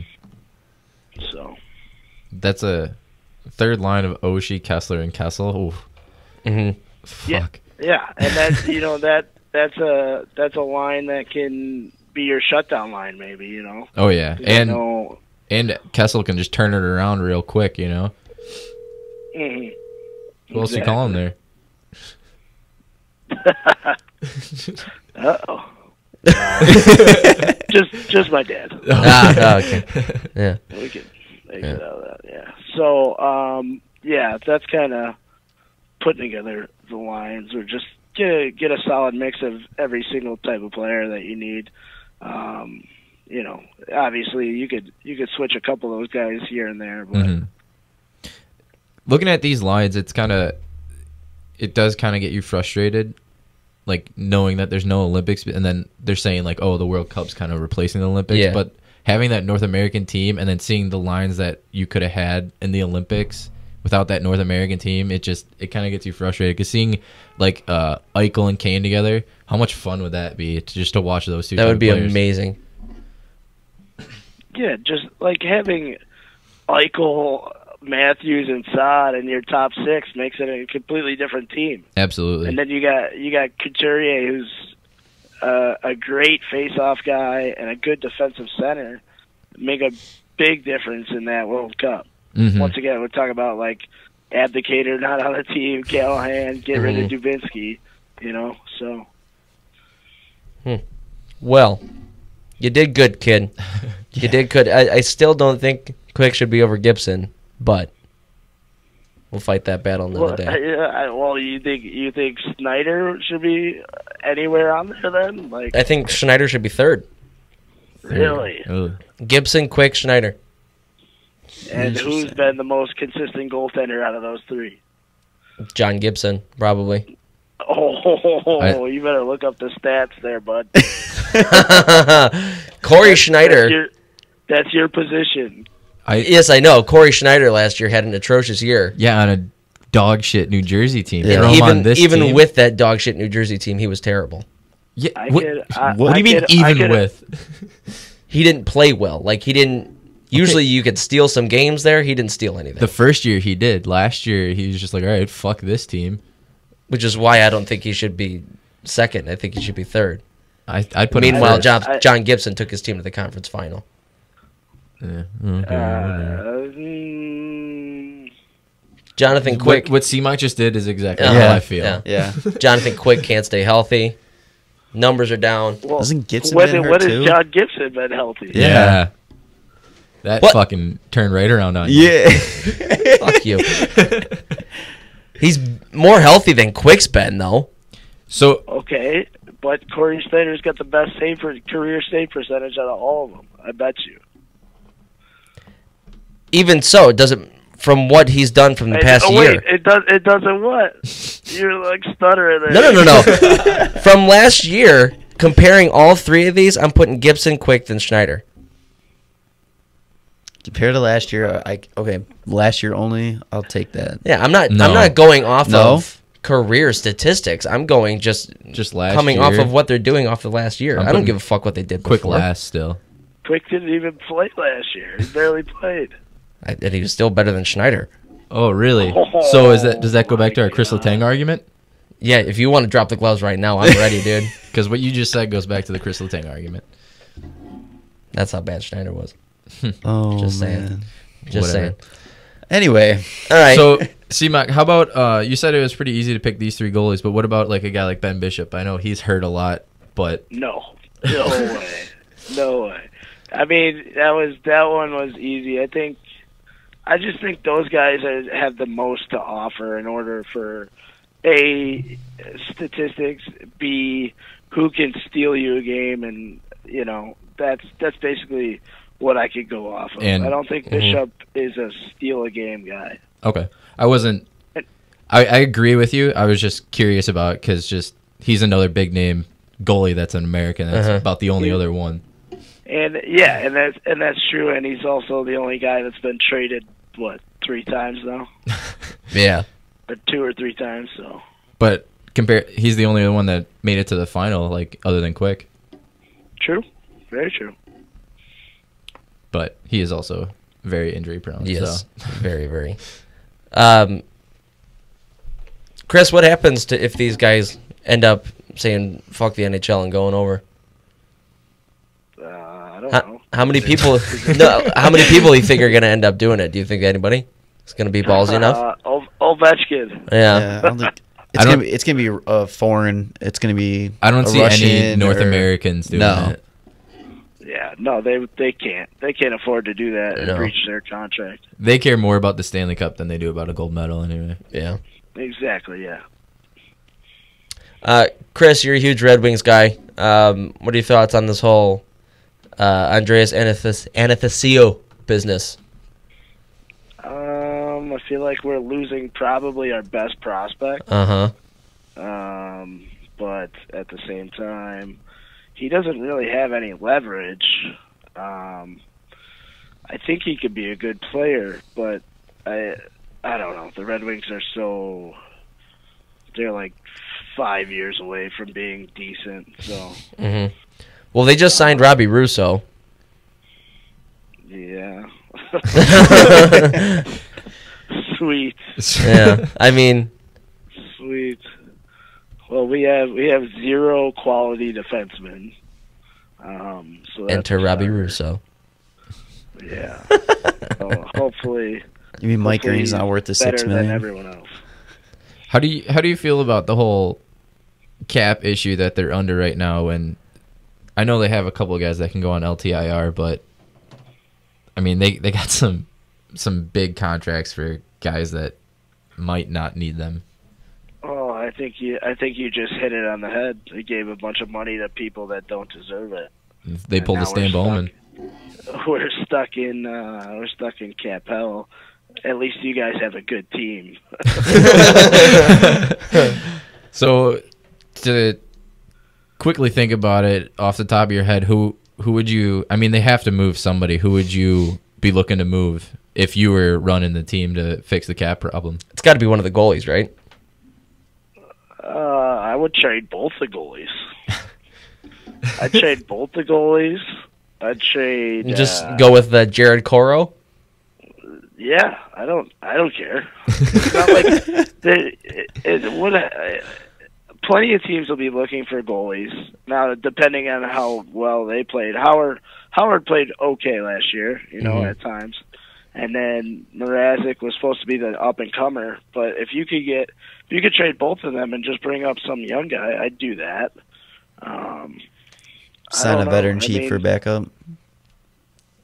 So. That's a third line of Oshie, Kesler, and Kessel. Oof. hmm Yeah. Fuck. Yeah, and that's you know that that's a that's a line that can be your shutdown line, maybe you know. Oh yeah, and I know, and Kessel can just turn it around real quick. You know. mhm. Who else you calling there? <laughs> Uh oh. <laughs> just just my dad. ah, <laughs> oh, okay. Yeah. We can exit Yeah. out of that. Yeah. So um, yeah, that's kind of putting together the lines, or just get a, get a solid mix of every single type of player that you need. Um, you know, obviously you could you could switch a couple of those guys here and there, but Mhm. Looking at these lines, it's kind of, it does kind of get you frustrated, like knowing that there's no Olympics, and then they're saying like, oh, the World Cup's kind of replacing the Olympics, Yeah. but having that North American team and then seeing the lines that you could have had in the Olympics without that North American team, it just it kind of gets you frustrated. Because seeing like uh, Eichel and Kane together, how much fun would that be to just to watch those two? That would be players? amazing. Yeah, just like having Eichel, Matthews, and Saad in your top six makes it a completely different team. Absolutely. And then you got you got Couturier, who's uh, a great face-off guy and a good defensive center, make a big difference in that World Cup. Mhm. Once again, we're talking about like Abdelkader <laughs> not on the team, Callahan, get rid of Mm-hmm. Dubinsky, you know. So Well, you did good, kid. <laughs> You did good. I, I still don't think Quick should be over Gibson, but we'll fight that battle another well, day. <laughs> yeah, well, you think you think Schneider should be anywhere on there then? Like I think Schneider should be third. really? Ugh. Gibson, Quick, Schneider. And who's been the most consistent goaltender out of those three? John Gibson, probably. <laughs> Oh, I- you better look up the stats there, bud. <laughs> Cory That's Schneider. your, that's your position. I Yes, I know. Cory Schneider last year had an atrocious year. yeah on a dog shit New Jersey team. Yeah. Even on this even team. with that dog shit New Jersey team, he was terrible. yeah, I what, could- I- what do I you mean could- I even could- with? <laughs> He didn't play well. Like he didn't. Usually, you could steal some games there. He didn't steal anything, The first year he did. Last year he was just like, all right, fuck this team. which is why I don't think he should be second. I think he should be third. I I'd put Meanwhile, first. John, I- John Gibson took his team to the conference final. Yeah, okay, Uh, mm, Jonathan Quick. What, what C-Mike just did is exactly Uh-huh, how I feel. yeah. Yeah. <laughs> Jonathan Quick can't stay healthy. Numbers are down. well, Doesn't Gibson when, been hurt too? John Gibson been healthy? Yeah. That What? fucking turned right around on you. Yeah. <laughs> Fuck you. He's more healthy than Quick's been, though. So Okay, but Cory Schneider's got the best save per, career save percentage out of all of them. I bet you. Even so, it doesn't. from what he's done from the It- past oh, year. wait, it does. It doesn't what? <laughs> You're like stuttering there. No, no, no, no. <laughs> from last year, comparing all three of these, I'm putting Gibson, Quick, then Schneider. Compared to last year, I okay. Last year only, I'll take that. Yeah, I'm not. No. I'm not going off No? of career statistics. I'm going just Just last coming year. off of what they're doing off the last year. I'm I don't give a fuck what they did. quick before. last still. Quick didn't even play last year. He barely played. I, and he was still better than Schneider. Oh, really? <laughs> So is that does that go back to our Crystal Tang argument? Yeah, if you want to drop the gloves right now, I'm ready, dude. <laughs> Because what you just said goes back to the Crystal Tang argument. That's how bad Schneider was. <laughs> Oh Just saying. man. Just Whatever. saying. Anyway, All right. So, C-Mac, how about uh, you said it was pretty easy to pick these three goalies, but what about like a guy like Ben Bishop? I know he's hurt a lot, but No, no way, no way. I mean, that was that one was easy. I think, I just think those guys have the most to offer in order for a statistics, b who can steal you a game, and you know that's that's basically what I could go off of. And- I don't think Bishop is a steal a game guy. okay. I wasn't. I, I agree with you. I was just curious about because just he's another big name goalie that's an American. That's Uh-huh. about the only other one. And yeah, and that's and that's true. And he's also the only guy that's been traded what three times now, <laughs> yeah. or two or three times. So But compare, he's the only one that made it to the final, like other than Quick. true, very true. But he is also very injury prone. Yes. So. <laughs> very, very. Um, Chris, what happens to if these guys end up saying "fuck the NHL" and going over? Uh, I don't How, know. How many <laughs> people? no, how many people do you think are going to end up doing it? Do you think anybody is going to be ballsy enough? Uh, Ov- Ovechkin. Yeah. yeah, I don't <laughs> think it's gonna be it's gonna be uh, foreign. It's gonna be. I don't a see any North or- Americans doing No. that. Yeah, no, they they can't. They can't afford to do that and No. breach their contract. They care more about the Stanley Cup than they do about a gold medal, anyway. Yeah. Exactly. Yeah. Uh, Chris, you're a huge Red Wings guy. Um, what are your thoughts on this whole uh, Andreas Anathas- business? Um, I feel like we're losing probably our best prospect. Uh huh. Um, but at the same time, he doesn't really have any leverage. Um, I think he could be a good player, but I, I don't know. The Red Wings are so they're like five years away from being decent. So hmm Well, they just signed Robbie Russo. yeah, <laughs> sweet, yeah. I mean, sweet. Well, we have we have zero quality defensemen. Um, so enter Robbie better. Russo. Yeah. <laughs> so hopefully, You mean Mike hopefully Green's not worth the better six than everyone else. How do you how do you feel about the whole cap issue that they're under right now? And I know they have a couple of guys that can go on LTIR, but I mean they they got <laughs> some some big contracts for guys that might not need them. Oh, I think you I think you just hit it on the head. They gave a bunch of money to people that don't deserve it. They pulled a we're Stan stuck. Bowman. <laughs> We're stuck in uh we're stuck in Capel. At least you guys have a good team. <laughs> So to quickly think about it off the top of your head, who who would you? I mean, they have to move somebody. Who would you be looking to move if you were running the team to fix the cap problem? It's got to be one of the goalies, right? Uh I would trade both the goalies. I'd trade both the goalies. I'd trade Just uh, go with the Jared Coreau. Yeah, I don't. I don't care. It's not like <laughs> the, it, it, what. I, plenty of teams will be looking for goalies now, depending on how well they played. Howard Howard played okay last year, you know, Mhm. at times, and then Mrazek was supposed to be the up and comer. But if you could get, if you could trade both of them and just bring up some young guy, I'd do that. Um, Sign a veteran I chief mean, for backup.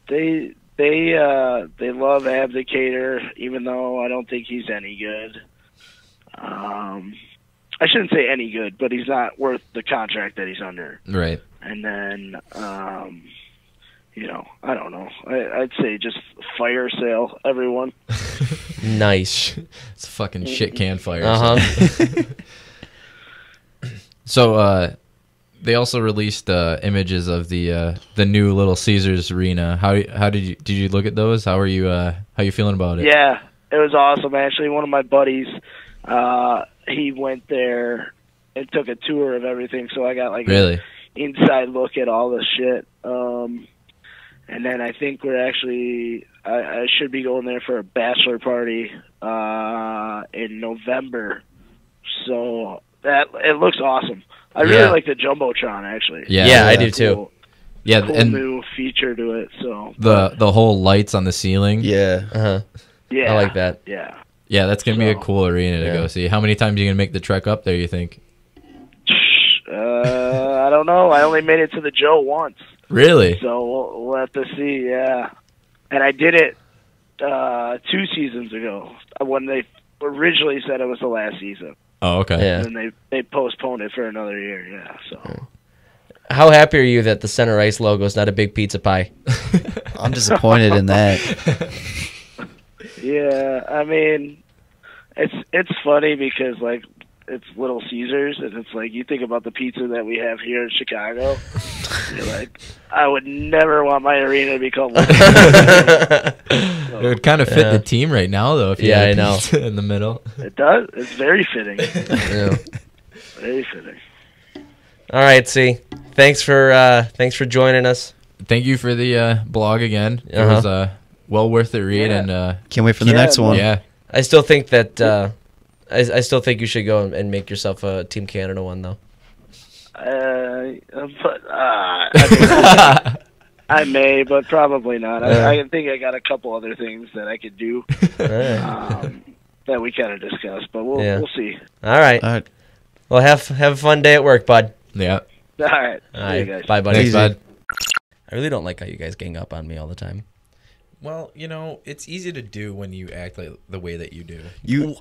they they uh they love Abdelkader, even though I don't think he's any good. Um, I shouldn't say any good, but he's not worth the contract that he's under. Right. And then um, you know, I don't know. I, I'd say just fire sale everyone. <laughs> Nice. It's a fucking shit can fire. Uh huh. <laughs> So uh, they also released uh, images of the uh, the new Little Caesars arena. How how did you did you look at those? How are you uh, how you feeling about it? Yeah, it was awesome. Actually, one of my buddies, uh, he went there and took a tour of everything. So I got like a Really? inside look at all the shit. Um, and then I think we're actually I, I should be going there for a bachelor party uh, in November. So that it looks awesome. I really Yeah. like the jumbotron actually. Yeah, Yeah, I yeah. do too. Cool, Yeah, cool and new feature to it. So the the whole lights on the ceiling. Yeah. Uh huh. yeah, I like that. Yeah. Yeah, that's gonna be a cool arena to Yeah. go see. How many times are you gonna make the trek up there? You think? Uh, I don't know. I only made it to the Joe once. Really? So we'll, we'll have to see. Yeah, and I did it uh, two seasons ago when they originally said it was the last season, Oh, okay. Yeah. and they they postponed it for another year. Yeah, so How happy are you that the center ice logo is not a big pizza pie? <laughs> I'm disappointed in that. <laughs> yeah. I mean, it's it's funny because like it's Little Caesars, and it's like you think about the pizza that we have here in Chicago. You're like, I would never want my arena to be called. Little <laughs> Caesars. It would kind of fit Yeah. the team right now, though. If you Yeah, had I know. in the middle. it does. It's very fitting. Yeah. Very fitting. All right, see. Thanks for uh, thanks for joining us. Thank you for the uh, blog again. It Uh-huh. was uh, well worth the read, Yeah. and uh, Can't wait for the Yeah, next one. yeah, I still think that uh, I, I still think you should go and- and make yourself a Team Canada one though. Uh, but uh, <laughs> I, mean, I may, but probably not. I, I think I got a couple other things that I could do All right. um, that we kind of discussed, but we'll Yeah. we'll see. All right. All right. Well, have have a fun day at work, bud. yeah. All right, All see right. you guys. Bye, buddy. Thanks, bud. I really don't like how you guys gang up on me all the time. Well, you know, it's easy to do when you act like the way that you do. You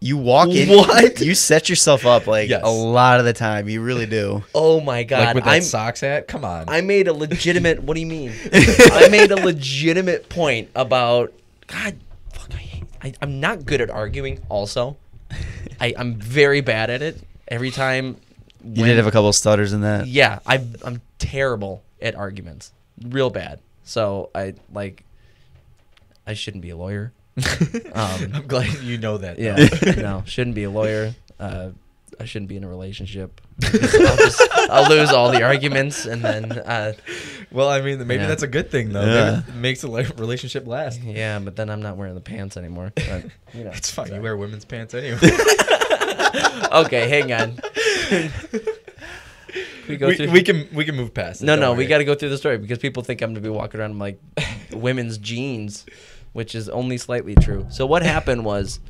you walk in. What? You set yourself up like Yes. a lot of the time. You really do. Oh my god! like with that I'm, socks hat. Come on. I made a legitimate. what do you mean? <laughs> I made a legitimate point about God. Fuck, I hate. I, I'm not good at arguing. Also, <laughs> I, I'm very bad at it. Every time. You did have a couple stutters in that. Yeah, I, I'm terrible at arguments. Real bad. So I like. I shouldn't be a lawyer. <laughs> Um, I'm glad you know that. yeah, though. no, shouldn't be a lawyer. Uh, I shouldn't be in a relationship. I'll, just, I'll lose all the arguments, and then uh, Well, I mean, maybe Yeah. that's a good thing though. Yeah. Maybe it makes the li- relationship last. yeah, but then I'm not wearing the pants anymore. But, you know. It's fine. You wear women's pants anyway. <laughs> Okay, hang on. we go we, through. we can we can move past. It, no, don't no, we got to go through the story because people think I'm gonna be walking around in like women's jeans, which is only slightly true. So what happened was,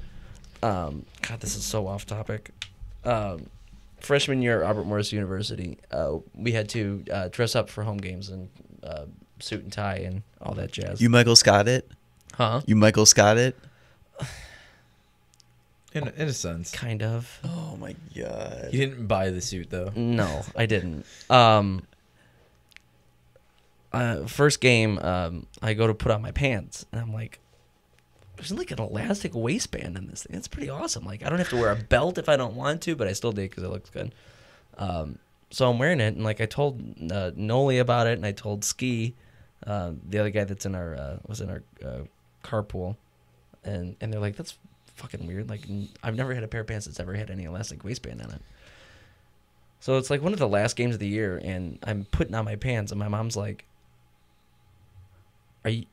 um, God, this is so off topic. Um, freshman year at Robert Morris University, uh, we had to uh, dress up for home games and uh, suit and tie and all that jazz. You Michael Scott it. huh? You Michael Scott it. in, in a sense. Kind of. Oh my god. You didn't buy the suit though. No, I didn't. Um, uh, first game, um, I go to put on my pants, and I'm like, "There's like an elastic waistband in this thing. It's pretty awesome. Like, I don't have to wear a belt if I don't want to, but I still did because it looks good." Um, so I'm wearing it, and like I told uh, Nolly about it, and I told Ski, uh, the other guy that's in our uh, was in our uh, carpool, and and they're like, "That's fucking weird. Like, I've never had a pair of pants that's ever had any elastic waistband on it." So it's like one of the last games of the year, and I'm putting on my pants, and my mom's like, "Are you,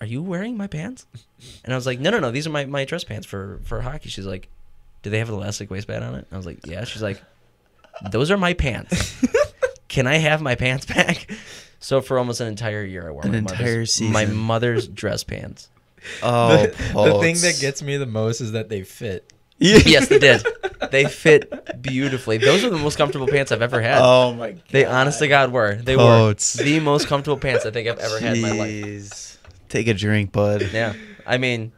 are you wearing my pants?" And I was like, "No, no, no. These are my, my dress pants for for hockey." She's like, "Do they have an elastic waistband on it?" I was like, "Yeah." She's like, "Those are my pants. <laughs> Can I have my pants back?" So for almost an entire year, I wore An my entire mother's, my mother's dress pants. <laughs> Oh, the, the thing that gets me the most is that they fit. <laughs> yes, they did. They fit beautifully. Those are the most comfortable pants I've ever had. Oh my god. They honestly to God were. They Totes. were the most comfortable pants I think I've ever had in my life. Take a drink, bud. Yeah. I mean,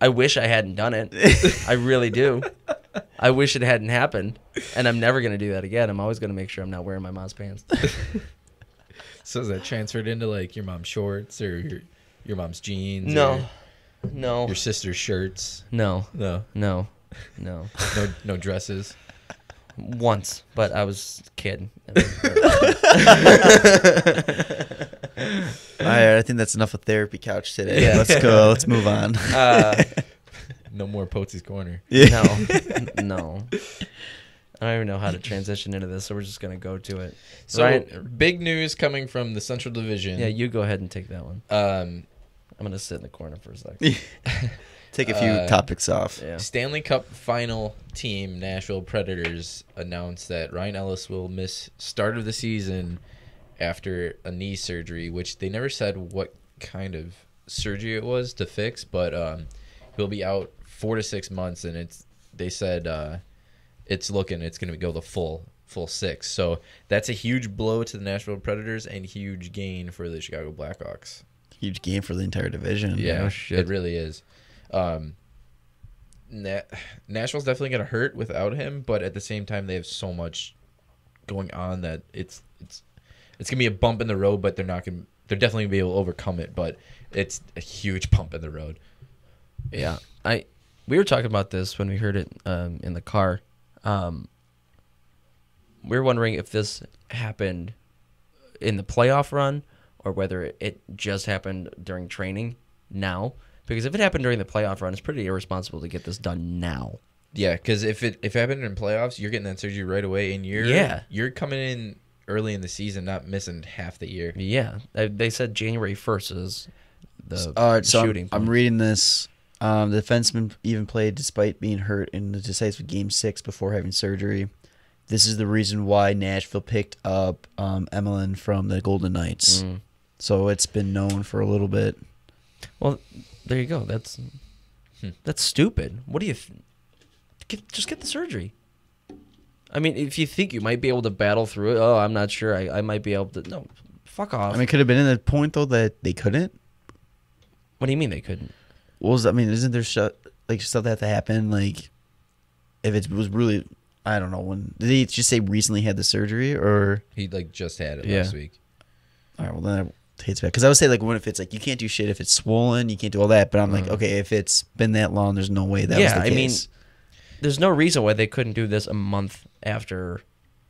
I wish I hadn't done it. I really do. <laughs> I wish it hadn't happened. And I'm never going to do that again. I'm always going to make sure I'm not wearing my mom's pants. <laughs> So is that transferred into like your mom's shorts or your your mom's jeans? No, no, Your sister's shirts? no, No. no, no. No no dresses. Once, but I was a kid. <laughs> All right, I think that's enough of therapy couch today. Yeah. Let's go. Let's move on. <laughs> Uh, No more Poetzy's corner. no, <laughs> no. I don't even know how to transition into this, so we're just gonna go to it. So Ryan- big news coming from the Central Division. Yeah, you go ahead and take that one. Um, I'm gonna sit in the corner for a second. Take a few Uh, topics off. Yeah. Stanley Cup final team Nashville Predators announced that Ryan Ellis will miss start of the season after a knee surgery, which they never said what kind of surgery it was to fix, but um, he'll be out four to six months, and it's they said uh, it's looking it's going to go the full full six. So that's a huge blow to the Nashville Predators and huge gain for the Chicago Blackhawks. Huge game for the entire division. Yeah, it really is. Um, Na- Nashville's definitely gonna hurt without him, but at the same time, they have so much going on that it's it's it's gonna be a bump in the road, but they're not gonna they're definitely gonna be able to overcome it. But it's a huge bump in the road. Yeah, I we were talking about this when we heard it um, in the car. Um, we were wondering if this happened in the playoff run or whether it just happened during training now. Because if it happened during the playoff run, it's pretty irresponsible to get this done now. Yeah, because if it if it happened in playoffs, you're getting that surgery right away, and you're Yeah. you're coming in early in the season, not missing half the year. Yeah, they, said January first is the right, so I'm- shooting. I'm, reading this. Um, the defenseman even played despite being hurt in the decisive game six before having surgery. This is the reason why Nashville picked up um, Emelin from the Golden Knights. Mm. So it's been known for a little bit. Well, there you go. That's Hmm. that's stupid. What do you th- get? Just get the surgery. I mean, if you think you might be able to battle through it, oh, I'm not sure. I, I might be able to. No, fuck off. I mean, could have been in the point though that they couldn't. what do you mean they couldn't? What was I mean? Isn't there stu- like stuff that had to happen? Like, if it was really, I don't know when did he just say recently had the surgery or? He like just had it Yeah. last week. All right, well then I hates back because I would say like when if it's like you can't do shit if it's swollen, you can't do all that. But I'm like, Mhm. okay, if it's been that long, there's no way that Yeah, was the I mean, case. There's no reason why they couldn't do this a month after,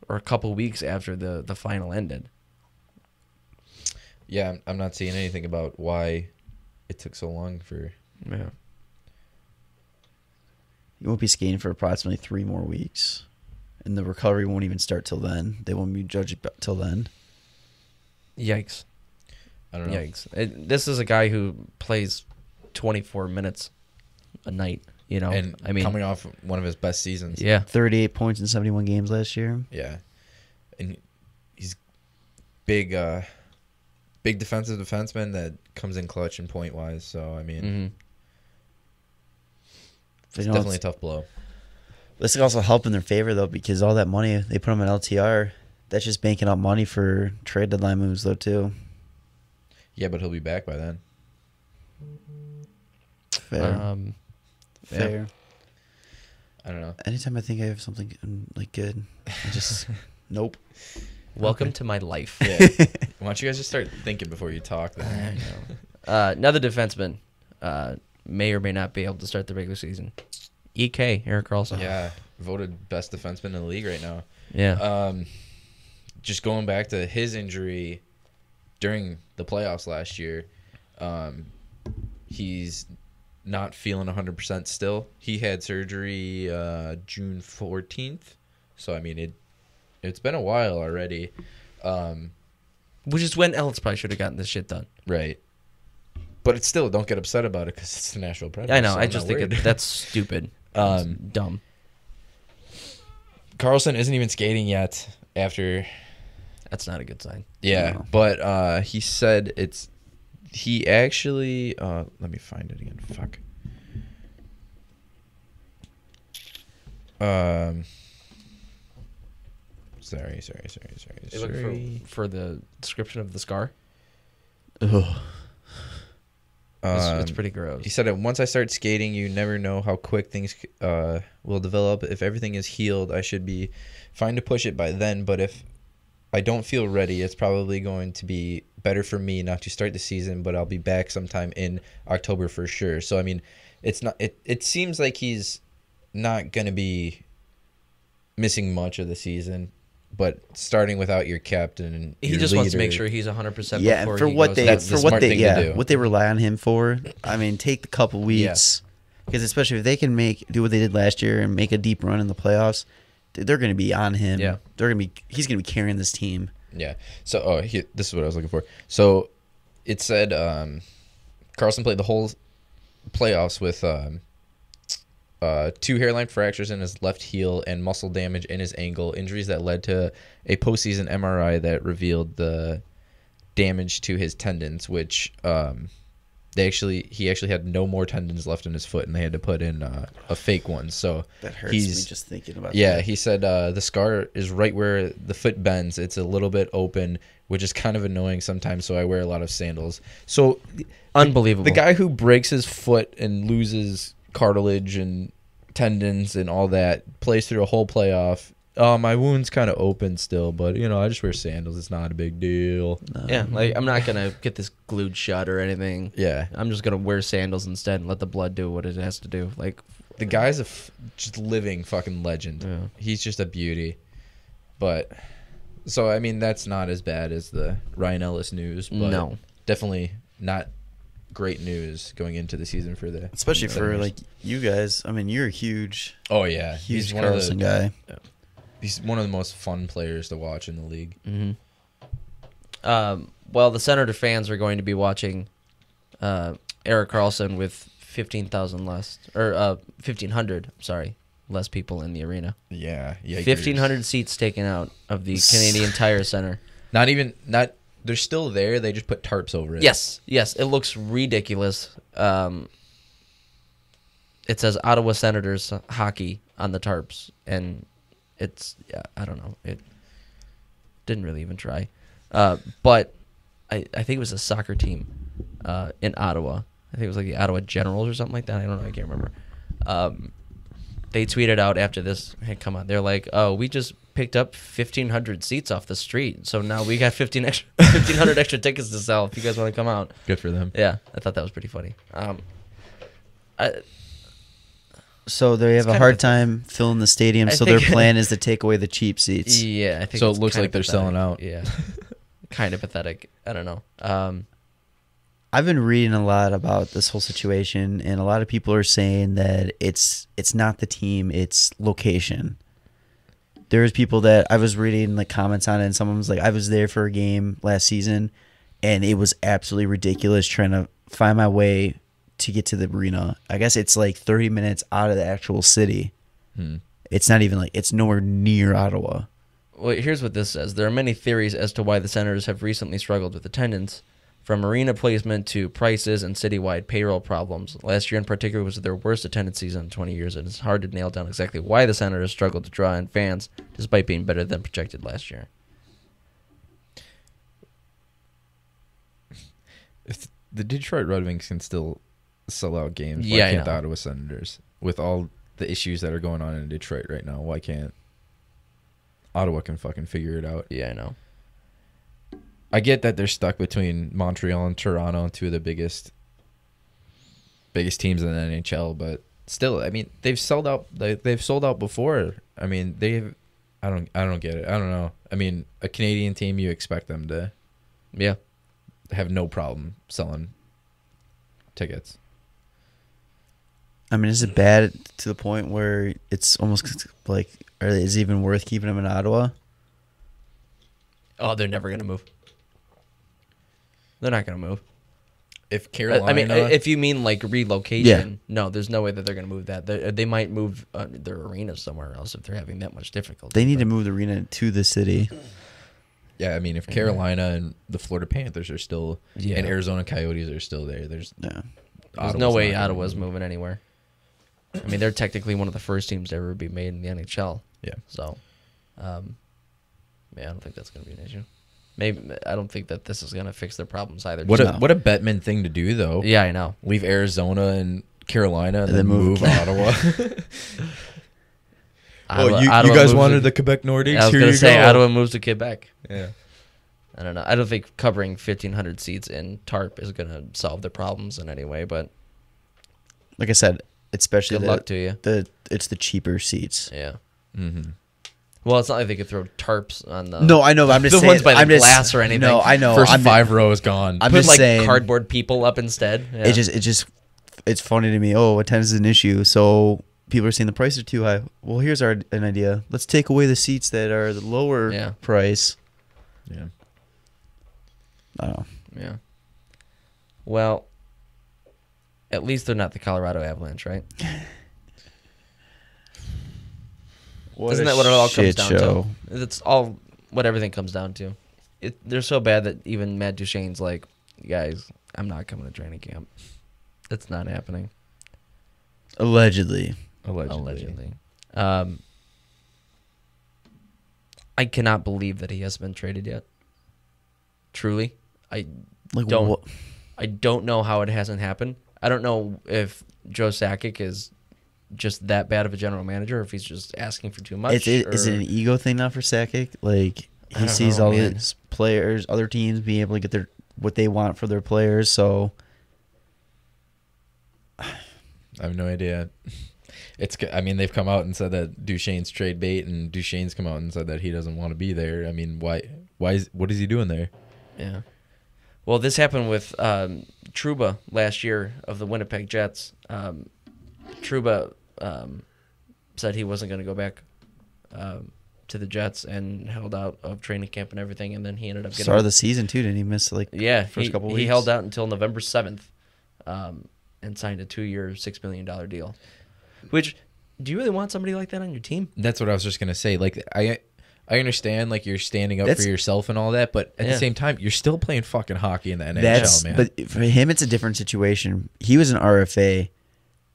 or a couple weeks after the the final ended. Yeah, I'm- I'm not seeing anything about why it took so long for. Yeah. you won't be skating for approximately three more weeks, and the recovery won't even start till then. They won't be judged till then. Yikes! I don't know. Yikes! It, this is a guy who plays 24 minutes a night. You know, And I mean, coming off one of his best seasons. yeah. 38 points in 71 games last year. Yeah. And he's big uh big defensive defenseman that comes in clutch and point wise. So I mean hmm it's You know, definitely a tough blow. This could also help in their favor though, because all that money they put him in LTR, that's just banking up money for trade deadline moves though too. Yeah, but he'll be back by then. Fair, Um, yeah. fair. I don't know. Anytime I think I have something um, like good, I just <laughs> nope. welcome to my life. Yeah. <laughs> Why don't you guys just start thinking before you talk then? Uh, another defenseman uh, may or may not be able to start the regular season. Ek Erik Karlsson. yeah. Voted best defenseman in the league right now. Yeah. Um, just going back to his injury during the playoffs last year, um, he's not feeling 100% still. He had surgery uh, June 14th. So, I mean, it, it's been a while already. Um, Which is when Ellis probably should have gotten this shit done. right. But it's still, don't get upset about it because it's the Nashville Predators. I know. so I just think it, that's stupid. <laughs> Um, dumb. Karlsson isn't even skating yet after That's not a good sign. Yeah, No. but uh, he said it's he actually. Uh, let me find it again. Fuck. Um. Sorry, sorry, sorry, sorry, You look sorry. for, for the description of the scar. Ugh. It's, it's Um, pretty gross. He said that once I start skating, you never know how quick things uh, will develop. If everything is healed, I should be fine to push it by then. But if I don't feel ready. It's probably going to be better for me not to start the season, but I'll be back sometime in October for sure. So I mean, it's not. It it seems like he's not going to be missing much of the season, but starting without your captain and He your just wants to make sure he's 100% Yeah, before and for what goes they out. For the what they yeah what they rely on him for. I mean, take the couple weeks because especially if they can make do what they did last year and make a deep run in the playoffs, th- they're going to be on him. Yeah. they're going to be he's going to be carrying this team. Yeah. So, oh, he, this is what I was looking for. So, it said um, Karlsson played the whole playoffs with um, uh, two hairline fractures in his left heel and muscle damage in his ankle, injuries that led to a postseason MRI that revealed the damage to his tendons, which um, they actually he actually had no more tendons left in his foot, and they had to put in uh, a fake one. So That hurts he's me just thinking about. yeah, that. he said uh, the scar is right where the foot bends. It's a little bit open, which is kind of annoying sometimes. So I wear a lot of sandals. So Unbelievable. the guy who breaks his foot and loses cartilage and tendons and all that plays through a whole playoff. Oh, my wound's kind of open still, but you know I just wear sandals. It's not a big deal. Yeah, like I'm not gonna get this glued shut or anything. Yeah, I'm just gonna wear sandals instead and let the blood do what it has to do. Like, the guy's a f- just living fucking legend. Yeah. He's just a beauty. But so I mean that's not as bad as the Ryan Ellis news, but No. definitely not great news going into the season for the especially for Senators. like you guys. I mean, you're a huge oh yeah huge he's one of the guy. He's one of the most fun players to watch in the league. um, well, the Senator fans are going to be watching uh, Erik Karlsson with fifteen thousand less, or uh, fifteen hundred. Sorry, less people in the arena. Yeah, yeah, Fifteen hundred seats taken out of the Canadian <laughs> Tire Center. Not even not. They're still there. They just put tarps over it. Yes, yes, it looks ridiculous. Um, it says Ottawa Senators hockey on the tarps, and it's yeah, I don't know. It didn't really even try, uh, but I I think it was a soccer team uh, in Ottawa. I think it was like the Ottawa Generals or something like that. I don't know. I can't remember. Um, they tweeted out after this had come on. They're like, "Oh, we just picked up 1,500 seats off the street, so now we got 15 extra, <laughs> 1,500 extra tickets to sell. If you guys want to come out." good for them. Yeah, I thought that was pretty funny. Um, I, So they have kind a hard a- time filling the stadium. I so their plan is <laughs> to take away the cheap seats. yeah, I think So it looks like they're pathetic. selling out. Yeah, <laughs> kind of pathetic. I don't know. Um, I've been reading a lot about this whole situation, and a lot of people are saying that it's it's not the team, it's location. There's people that I was reading like comments on it, and someone was like, "I was there for a game last season, and it was absolutely ridiculous trying to find my way to get to the arena. I guess it's like 30 minutes out of the actual city. Hmm. It's not even like it's nowhere near Ottawa. well, here's what this says: there are many theories as to why the Senators have recently struggled with attendance, from arena placement to prices and citywide payroll problems. Last year, in particular, was their worst attendance season in 20 years, and it's hard to nail down exactly why the Senators struggled to draw in fans, despite being better than projected last year. If the Detroit Red Wings can still sell out games, Yeah, can't the. Ottawa Senators with all the issues that are going on in Detroit right now? Why can't Ottawa can fucking figure it out? Yeah, I know. I get that they're stuck between Montreal and Toronto, two of the biggest biggest teams in the NHL, but still, I mean, they've sold out. They, they've sold out before. I mean, they've. I don't. I don't get it. I don't know. I mean, a Canadian team, you expect them to Yeah. have no problem selling tickets. I mean, is it bad to the point where it's almost like, or is it even worth keeping them in Ottawa? Oh, they're never gonna move. They're not gonna move. If Carolina, I mean, if you mean like relocation, Yeah. no, there's no way that they're gonna move that. They, they might move uh, their arena somewhere else if they're having that much difficulty. They need but- to move the arena to the city. yeah, I mean, if Carolina and the Florida Panthers are still, Yeah. and Arizona Coyotes are still there, there's Yeah. There's Ottawa's no way not gonna Ottawa's move. moving anywhere. I mean, they're technically one of the first teams to ever be made in the NHL. Yeah. So, um, yeah, I don't think that's gonna be an issue. Maybe I don't think that this is gonna fix their problems either. What a No. what a Bettman thing to do though. yeah, I know. leave Arizona and Carolina and, And then then move- move Ottawa. <laughs> <laughs> Ottawa- oh, you, Ottawa you guys wanted to- the Quebec Nordiques? I was Here gonna you say go. Ottawa moves to Quebec. Yeah. I don't know. I don't think covering 1,500 seats in TARP is gonna solve the problems in any way. But Like I said, especially good the, luck to you. the it's the cheaper seats. Yeah. Mm-hmm. Well, it's not like they could throw tarps on the No, I know. But I'm just <laughs> the saying. ones by the I'm just- glass or anything. No, I know. First I'm, five rows gone. I'm put just like saying. cardboard people up instead. Yeah. It just it just it's funny to me. Oh, attendance is an issue. So people are saying the prices are too high. Well, here's our an idea. Let's take away the seats that are the lower Yeah. price. yeah. I don't know. yeah. Well, at least they're not the Colorado Avalanche, right? Isn't that what it all comes down show. to? It's all what everything comes down to. It, they're so bad that even Matt Duchene's like, guys, I'm not coming to training camp. It's not happening. Allegedly. Allegedly. Allegedly. Um, I cannot believe that he hasn't been traded yet. Truly, I Like Don't. what? I don't know how it hasn't happened. I don't know if Joe Sakic is just that bad of a general manager, or if he's just asking for too much. It's, it, is it or- an ego thing now for Sakic? Like he sees know, all man. his players, other teams being able to get their what they want for their players. So I have no idea. It's. I mean, they've come out and said that Duchene's trade bait, and Duchene's come out and said that he doesn't want to be there. I mean, why? Why is? What is he doing there? Yeah. Well, this happened with um, Trouba last year of the Winnipeg Jets. Um, Trouba um, said he wasn't going to go back um, to the Jets and held out of training camp and everything, and then he ended up getting start of the season too. Didn't he miss like yeah first he, couple he weeks? He held out until November seventh, um, and signed a two-year, six million dollar deal. Which do you really want somebody like that on your team? That's what I was just gonna say. Like, I. I understand, like you're standing up That's- for yourself and all that, but at Yeah. the same time, you're still playing fucking hockey in the NHL, That's man. but for him it's a different situation. He was an RFA.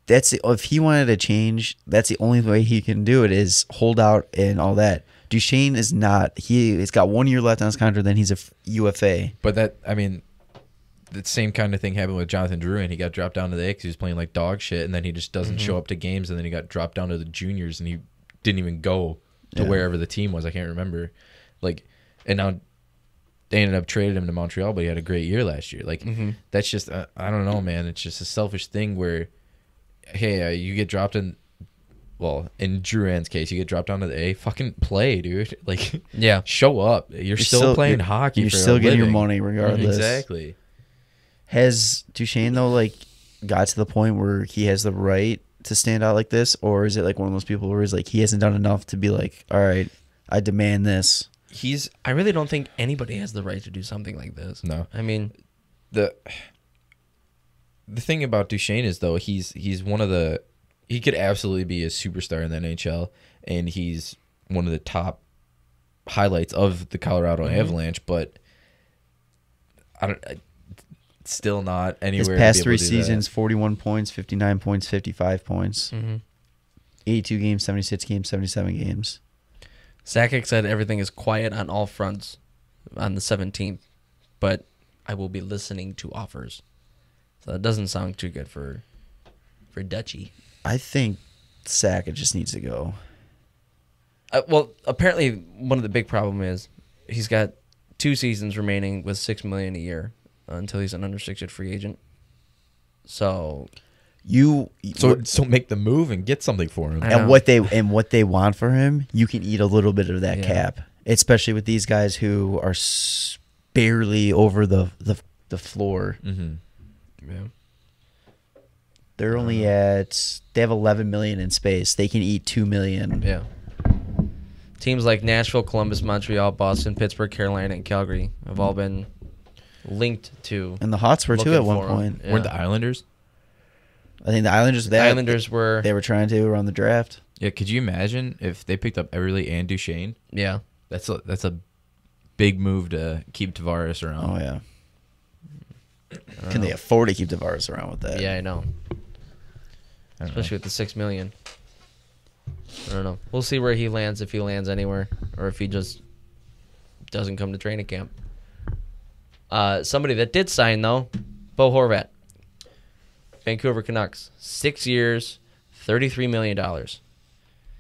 That's the, if he wanted to change, that's the only way he can do it is hold out and all that. Duchene is not. He has got one year left on his contract. Then he's a f- UFA. But that, I mean, the same kind of thing happened with Jonathan Drouin, and he got dropped down to the A because he was playing like dog shit, and then he just doesn't Mm-hmm. show up to games, and then he got dropped down to the juniors, and he didn't even go to Yeah. wherever the team was. I can't remember. Like, and now they ended up trading him to Montreal, but he had a great year last year. Like, Mm-hmm. that's just, uh, I don't know, man. It's just a selfish thing where, hey, uh, you get dropped in. Well, in Drouin's case, you get dropped down to the A. Fucking play, dude. <laughs> Like, Yeah. show up. You're, still, playing you're- hockey. You're still getting your money regardless. Exactly. Has Duchene though like got to the point where he has the right to stand out like this, or is it like one of those people where he's like he hasn't done enough to be like, all right, I demand this. He's I really don't think anybody has the right to do something like this. No. I mean, the the thing about Duchene is though he's he's one of the he could absolutely be a superstar in the NHL and he's one of the top highlights of the Colorado Mm-hmm. Avalanche, but I don't. I, still not His anywhere. to past three able to do that. seasons: forty-one points, fifty-nine points, fifty-five points, mhm. eighty-two games, seventy-six games, seventy-seven games. Sakic said everything is quiet on all fronts on the 17th, but I will be listening to offers. So that doesn't sound too good for for Dutchy. I think Sakic just needs to go. Uh, well, apparently one of the big problem is he's got two seasons remaining with six million a year until he's an unrestricted free agent. So You So so make the move and get something for him. And what they and what they want for him, you can eat a little bit of that Yeah. cap, especially with these guys who are barely over the the, the floor. hmm yeah. They're only at they have 11 million in space. They can eat 2 million. Yeah. Teams like Nashville, Columbus, Montreal, Boston, Pittsburgh, Carolina, and Calgary have all been linked to. And the Hots were too at one point. Yeah. Weren't the Islanders? I think the Islanders The Islanders were. they were trying to around the draft. Yeah. Could you imagine if they picked up Eberle and Duchene? yeah. That's a that's a big move to keep Tavares around. Oh yeah. Can they afford to keep Tavares around with that? Yeah, I know. I don't know. Especially with the six million. I don't know. We'll see where he lands if he lands anywhere, or if he just doesn't come to training camp. Uh, somebody that did sign though, Bo Horvat, Vancouver Canucks, six years, thirty-three million dollars.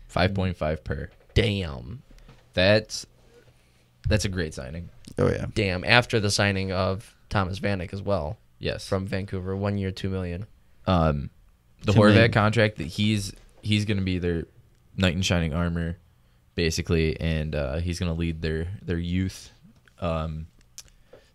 Five point five per. Damn. That's that's a great signing. Oh yeah. Damn. After the signing of Thomas Vanek as well Yes. from Vancouver, one year, two million. um the Two Horvat million. contract that he's he's gonna be their knight in shining armor, basically, and uh, he's gonna lead their their youth. Um,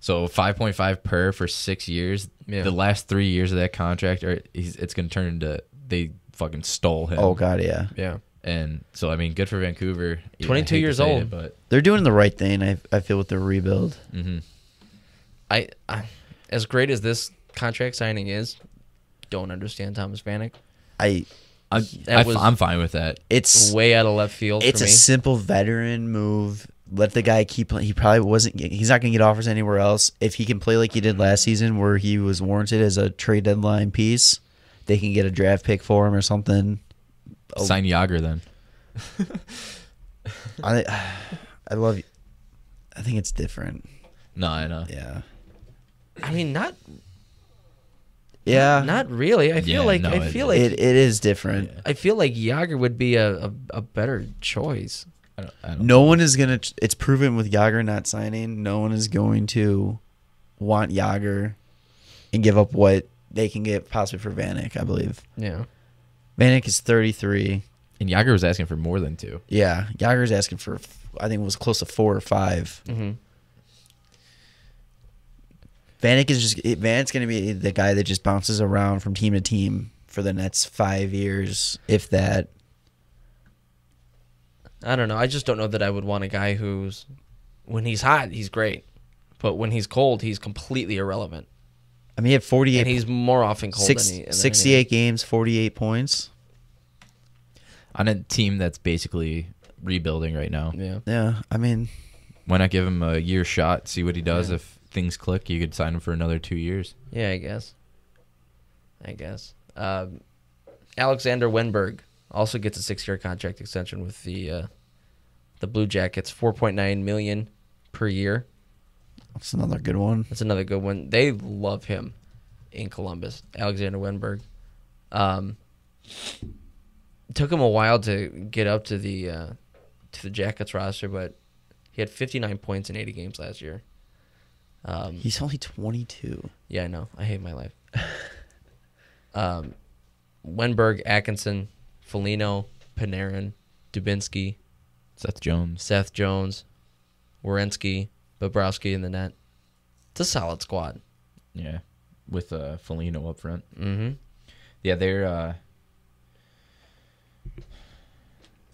so five point five per for six years. Yeah. The last three years of that contract, are he's, it's gonna turn into they fucking stole him. Oh god, yeah. Yeah. and so I mean, good for Vancouver. Yeah, 22 years old. it, but They're doing the right thing. I I feel with their rebuild. hmm I, I, as great as this contract signing is, don't understand Thomas Vanek. I. I, I, was I'm fine with that. it's Way out of left field it's for a simple veteran move. Let the guy keep playing. He probably wasn't. He's not going to get offers anywhere else. If he can play like he did last season, where he was warranted as a trade deadline piece, they can get a draft pick for him or something. Oh. Sign Jagr then. <laughs> I I love. I think it's different. No, I know. Yeah. I mean, not Yeah. not really. I feel Yeah, like no, I it- feel like it, it is different. I feel like Jagr would be a, a, a better choice. I don't, I don't No one is gonna. It's proven with Jagr not signing. No one is going to want Jagr and give up what they can get possibly for Vanek. I believe Yeah. Vanek is thirty three. And Jagr was asking for more than two. Yeah, Jagr's asking for. I think it was close to four or five. Mm-hmm. Vanek is just Vanek's going to be the guy that just bounces around from team to team for the next five years, if that. I don't know. I just don't know that I would want a guy who's when he's hot, he's great, but when he's cold, he's completely irrelevant. I mean, he had 48. And he's more often cold six, than he. than 68 games, forty eight points. On a team that's basically rebuilding right now. Yeah. Yeah, I mean, Why not give him a year shot, see what he does? Yeah. If things click, you could sign him for another two years. Yeah, I guess. I guess. Um, Alexander Wennberg also gets a six-year contract extension with the uh, the Blue Jackets, four point nine million per year. that's another good one. That's another good one. They love him in Columbus, Alexander Wennberg. Um, took him a while to get up to the uh, to the Jackets roster, but he had 59 points in 80 games last year. Um, He's only twenty two. yeah, I know. I hate my life. <laughs> um, Wennberg, Atkinson, Foligno, Panarin, Dubinsky, Seth Jones. Seth Jones, Werenski, Bobrovsky in the net. It's a solid squad. Yeah. With uh Foligno up front. Mm-hmm. Yeah, they're uh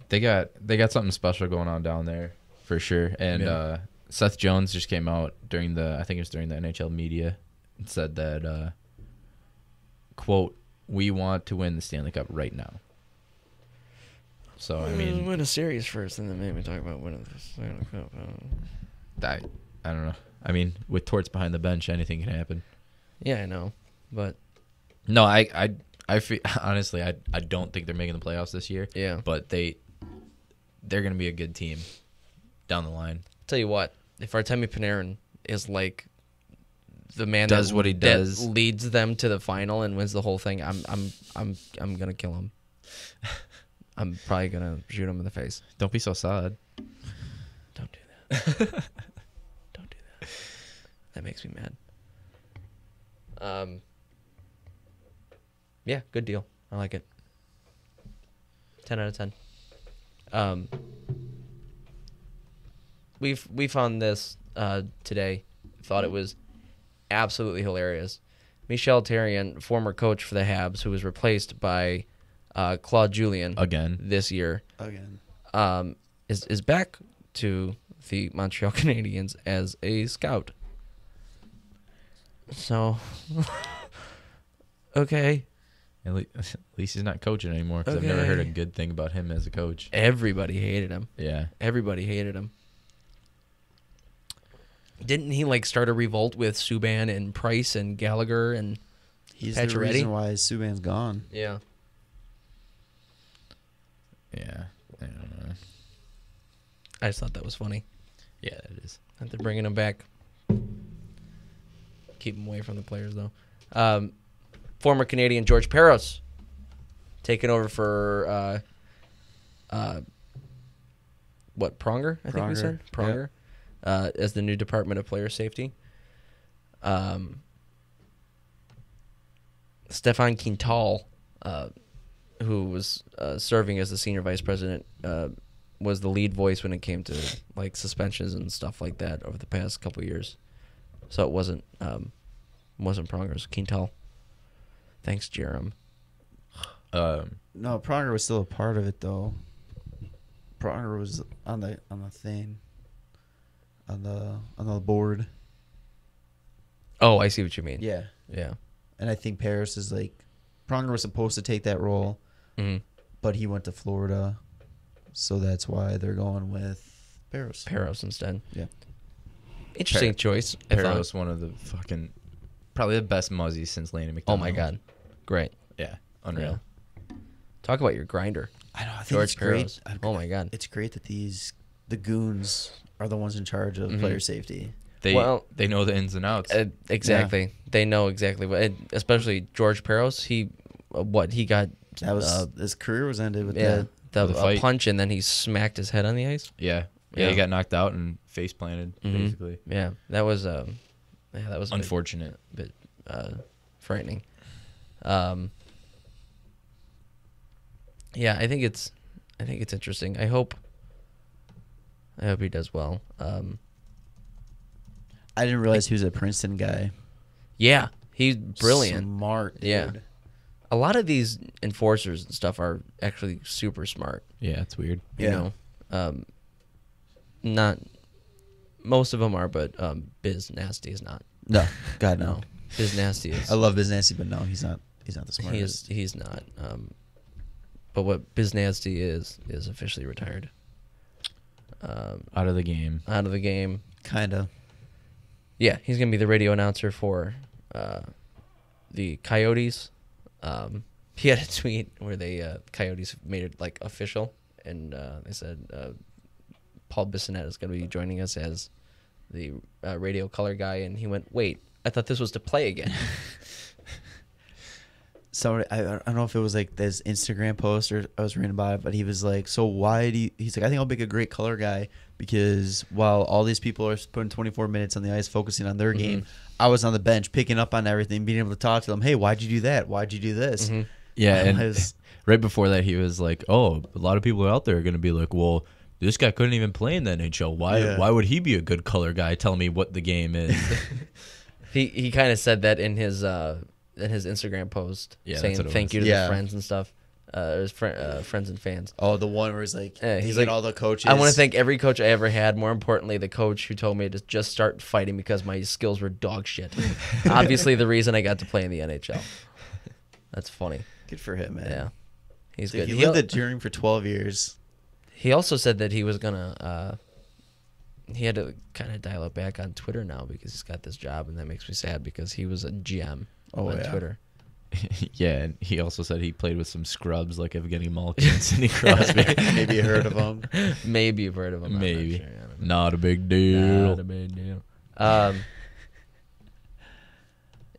they got they got something special going on down there for sure. And Yeah. uh Seth Jones just came out during the I think it was during the NHL media and said that uh quote, we want to win the Stanley Cup right now. So I mean win a series first, and then maybe talk about winning the Stanley Cup. I I don't know. I mean, with Torts behind the bench, anything can happen. Yeah, I know, but No, I I I feel <laughs> honestly I I don't think they're making the playoffs this year. yeah. But they they're gonna be a good team down the line. Tell you what, if Artemi Panarin is like the man Does that, what he does. leads them to the final and wins the whole thing, I'm I'm I'm I'm gonna kill him. <laughs> I'm probably gonna shoot him in the face. Don't be so sad. Don't do that. <laughs> Don't do that. That makes me mad. Um. Yeah, good deal. I like it. Ten out of ten. Um. We've we found this uh, today. Thought it was absolutely hilarious. Michel Therrien, former coach for the Habs, who was replaced by uh, Claude Julien Again. this year Again. um, is is back to the Montreal <laughs> Canadiens as a scout. So, <laughs> okay, At le- <laughs> at least he's not coaching anymore because I've never heard a good thing about him as a coach. everybody hated him. Yeah. Everybody hated him. Didn't he like start a revolt with Subban and Price and Gallagher and He's Pacioretty? the reason why Subban's gone. yeah? Yeah. I don't know. I just thought that was funny Yeah, it is. that they're bringing him back. Keep him away from the players though. Um, former Canadian George Parros taking over for uh, uh, what Pronger? I think we Pronger, said yeah. Pronger uh, as the new Department of Player Safety. Um, Stephane Quintal, uh, who was uh, serving as the senior vice president, uh, was the lead voice when it came to like suspensions and stuff like that over the past couple years. So it wasn't um, wasn't Pronger, it was Quintal. Thanks, Jarom. Um, No, Pronger was still a part of it though. Pronger was on the on the thing. On the on the board. Oh, I see what you mean. Yeah. Yeah. And I think Parros is like Pronger was supposed to take that role, hmm but he went to Florida. So that's why they're going with Parros. Parros instead. Yeah. Interesting Per- choice. I thought. Parros, one of the fucking, probably the best muzzies since Landon Oh my god, great. Yeah, unreal. Talk about your grinder, I know. I think George it's great. Parros. I- Oh my god. It's great that these the goons are the ones in charge of Mhm. player safety. They Well- they know the ins and outs. Uh, exactly. They know exactly what, especially George Parros. He, uh, what he got. That was uh, his career was ended with yeah, that. the, With a a punch, and then he smacked his head on the ice. yeah. yeah, Yeah. he got knocked out and face planted, Mhm. basically. Yeah, that was um, yeah, that was a bit- Unfortunate. bit uh, frightening. Um, yeah, I think it's, I think it's interesting. I hope, I hope he does well. Um, I didn't realize he was a Princeton guy. yeah, he's brilliant. Smart. Yeah. Dude. A lot of these enforcers and stuff are actually super smart. Yeah, it's weird. You Yeah. know, um, not most of them are, but um, Biz Nasty is not. No, God no. No, Biz Nasty is. I love Biz Nasty, but no, he's not. He's not the he smartest. is. He's not. Um, but what Biz Nasty is is officially retired. Um, Out of the game. out of the game. Kinda. Yeah, he's gonna be the radio announcer for uh, the Coyotes. Um, <laughs> he had a tweet where they uh, Coyotes made it like official, and uh, they said uh, Paul Bissonnette is gonna be joining us as the uh, radio color guy, and he went, "Wait, I thought this was to play again." <laughs> Somebody, I, I don't know if it was like this Instagram post or I was reading about it, but he was like, "So why do you?" He's like, "I think I'll make a great color guy because while all these people are putting 24 minutes on the ice focusing on their game, I was on the bench picking up on everything, being able to talk to them. Hey, why'd you do that? Why'd you do this? Mhm. Yeah, and I was- <laughs> right before that, he was like, "Oh, a lot of people out there are going to be like, well, this guy couldn't even play in the NHL. Why? Yeah. Why would he be a good color guy? Telling me what the game is." <laughs> <laughs> He he kind of said that in his uh in his Instagram post, Yeah, saying thank was. you to Yeah. the friends and stuff, uh, his fri uh, friends and fans. Oh, the one where he's like, Yeah, he's like all the coaches. I want to thank every coach I ever had. More importantly, the coach who told me to just start fighting because my skills were dog shit. <laughs> Obviously, the reason I got to play in the NHL. That's funny. Good for him, man. Yeah, he's good. He He, lived al- the dream for 12 years. he also said that he was gonna. Uh, he had to kind of dial it back on Twitter now because he's got this job, and that makes me sad because he was a GM Oh, on yeah. Twitter. <laughs> yeah, and he also said he played with some scrubs like Evgeny Malkin and Sidney Crosby. <laughs> Maybe you heard of him. Maybe you've heard of him. I'm not Maybe. sure. Don't a big deal. Not a big deal. Um,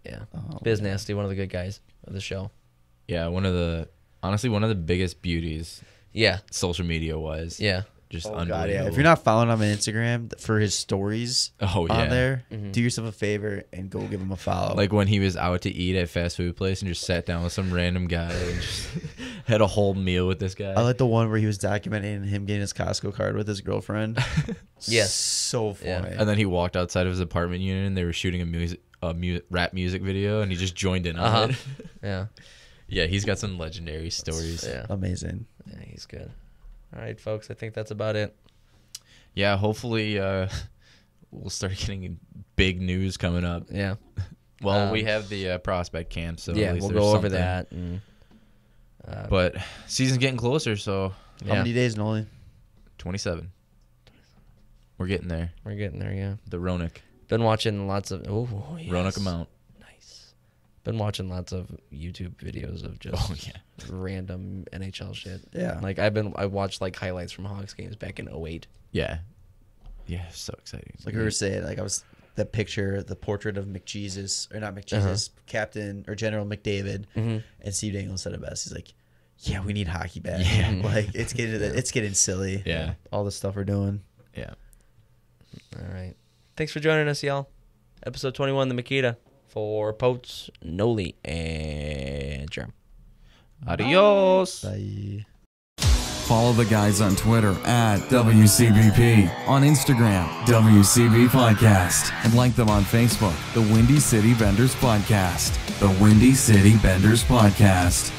yeah, Oh, Biz Nasty, one of the good guys of the show. Yeah, one of the honestly one of the biggest beauties Yeah, social media wise. yeah. Just Oh, unbelievable. God, yeah. If you're not following him on Instagram for his stories oh yeah, on there, Mhm. do yourself a favor and go give him a follow. like when he was out to eat at fast food place and just sat down with some random guy and just <laughs> had a whole meal with this guy. I like the one where he was documenting him getting his Costco card with his girlfriend. <laughs> Yes. so Yeah. funny. and then he walked outside of his apartment unit and they were shooting a music a mu- rap music video and he just joined in on Uh-huh. it. <laughs> Yeah, yeah, he's got some legendary stories. yeah, Amazing. yeah. He's good. All right, folks. I think that's about it. Yeah, hopefully uh, <laughs> we'll start getting big news coming up. Yeah, <laughs> Well, Um, we have the uh, prospect camp, so at yeah. least We'll there's go over something. that. And, uh, But season's getting closer, so How yeah, many days, Nolan? 27. We're getting there. we're getting there. Yeah, The Roanoke. been watching lots of. Oh, yes. Roanoke amount. Nice. Been watching lots of YouTube videos of just Oh, yeah. random NHL shit. Yeah. Like I've been I watched like highlights from Hawks games back in 08. Yeah. Yeah, so exciting. Like we were saying, like I was the picture, the portrait of McJesus or not McJesus, Captain or General McDavid, Mhm. and Steve Daniels said it best. He's like, yeah, we need hockey back. Yeah. <laughs> like it's getting it's getting silly. Yeah. all the stuff we're doing. Yeah. All right. Thanks for joining us, y'all. Episode 21, The Mikita. For Potes, Nolly, and Jarom. Adios. Bye. Follow the guys on Twitter at WCBP, on Instagram, WCB Podcast, and like them on Facebook, The Windy City Benders Podcast. The Windy City Benders Podcast.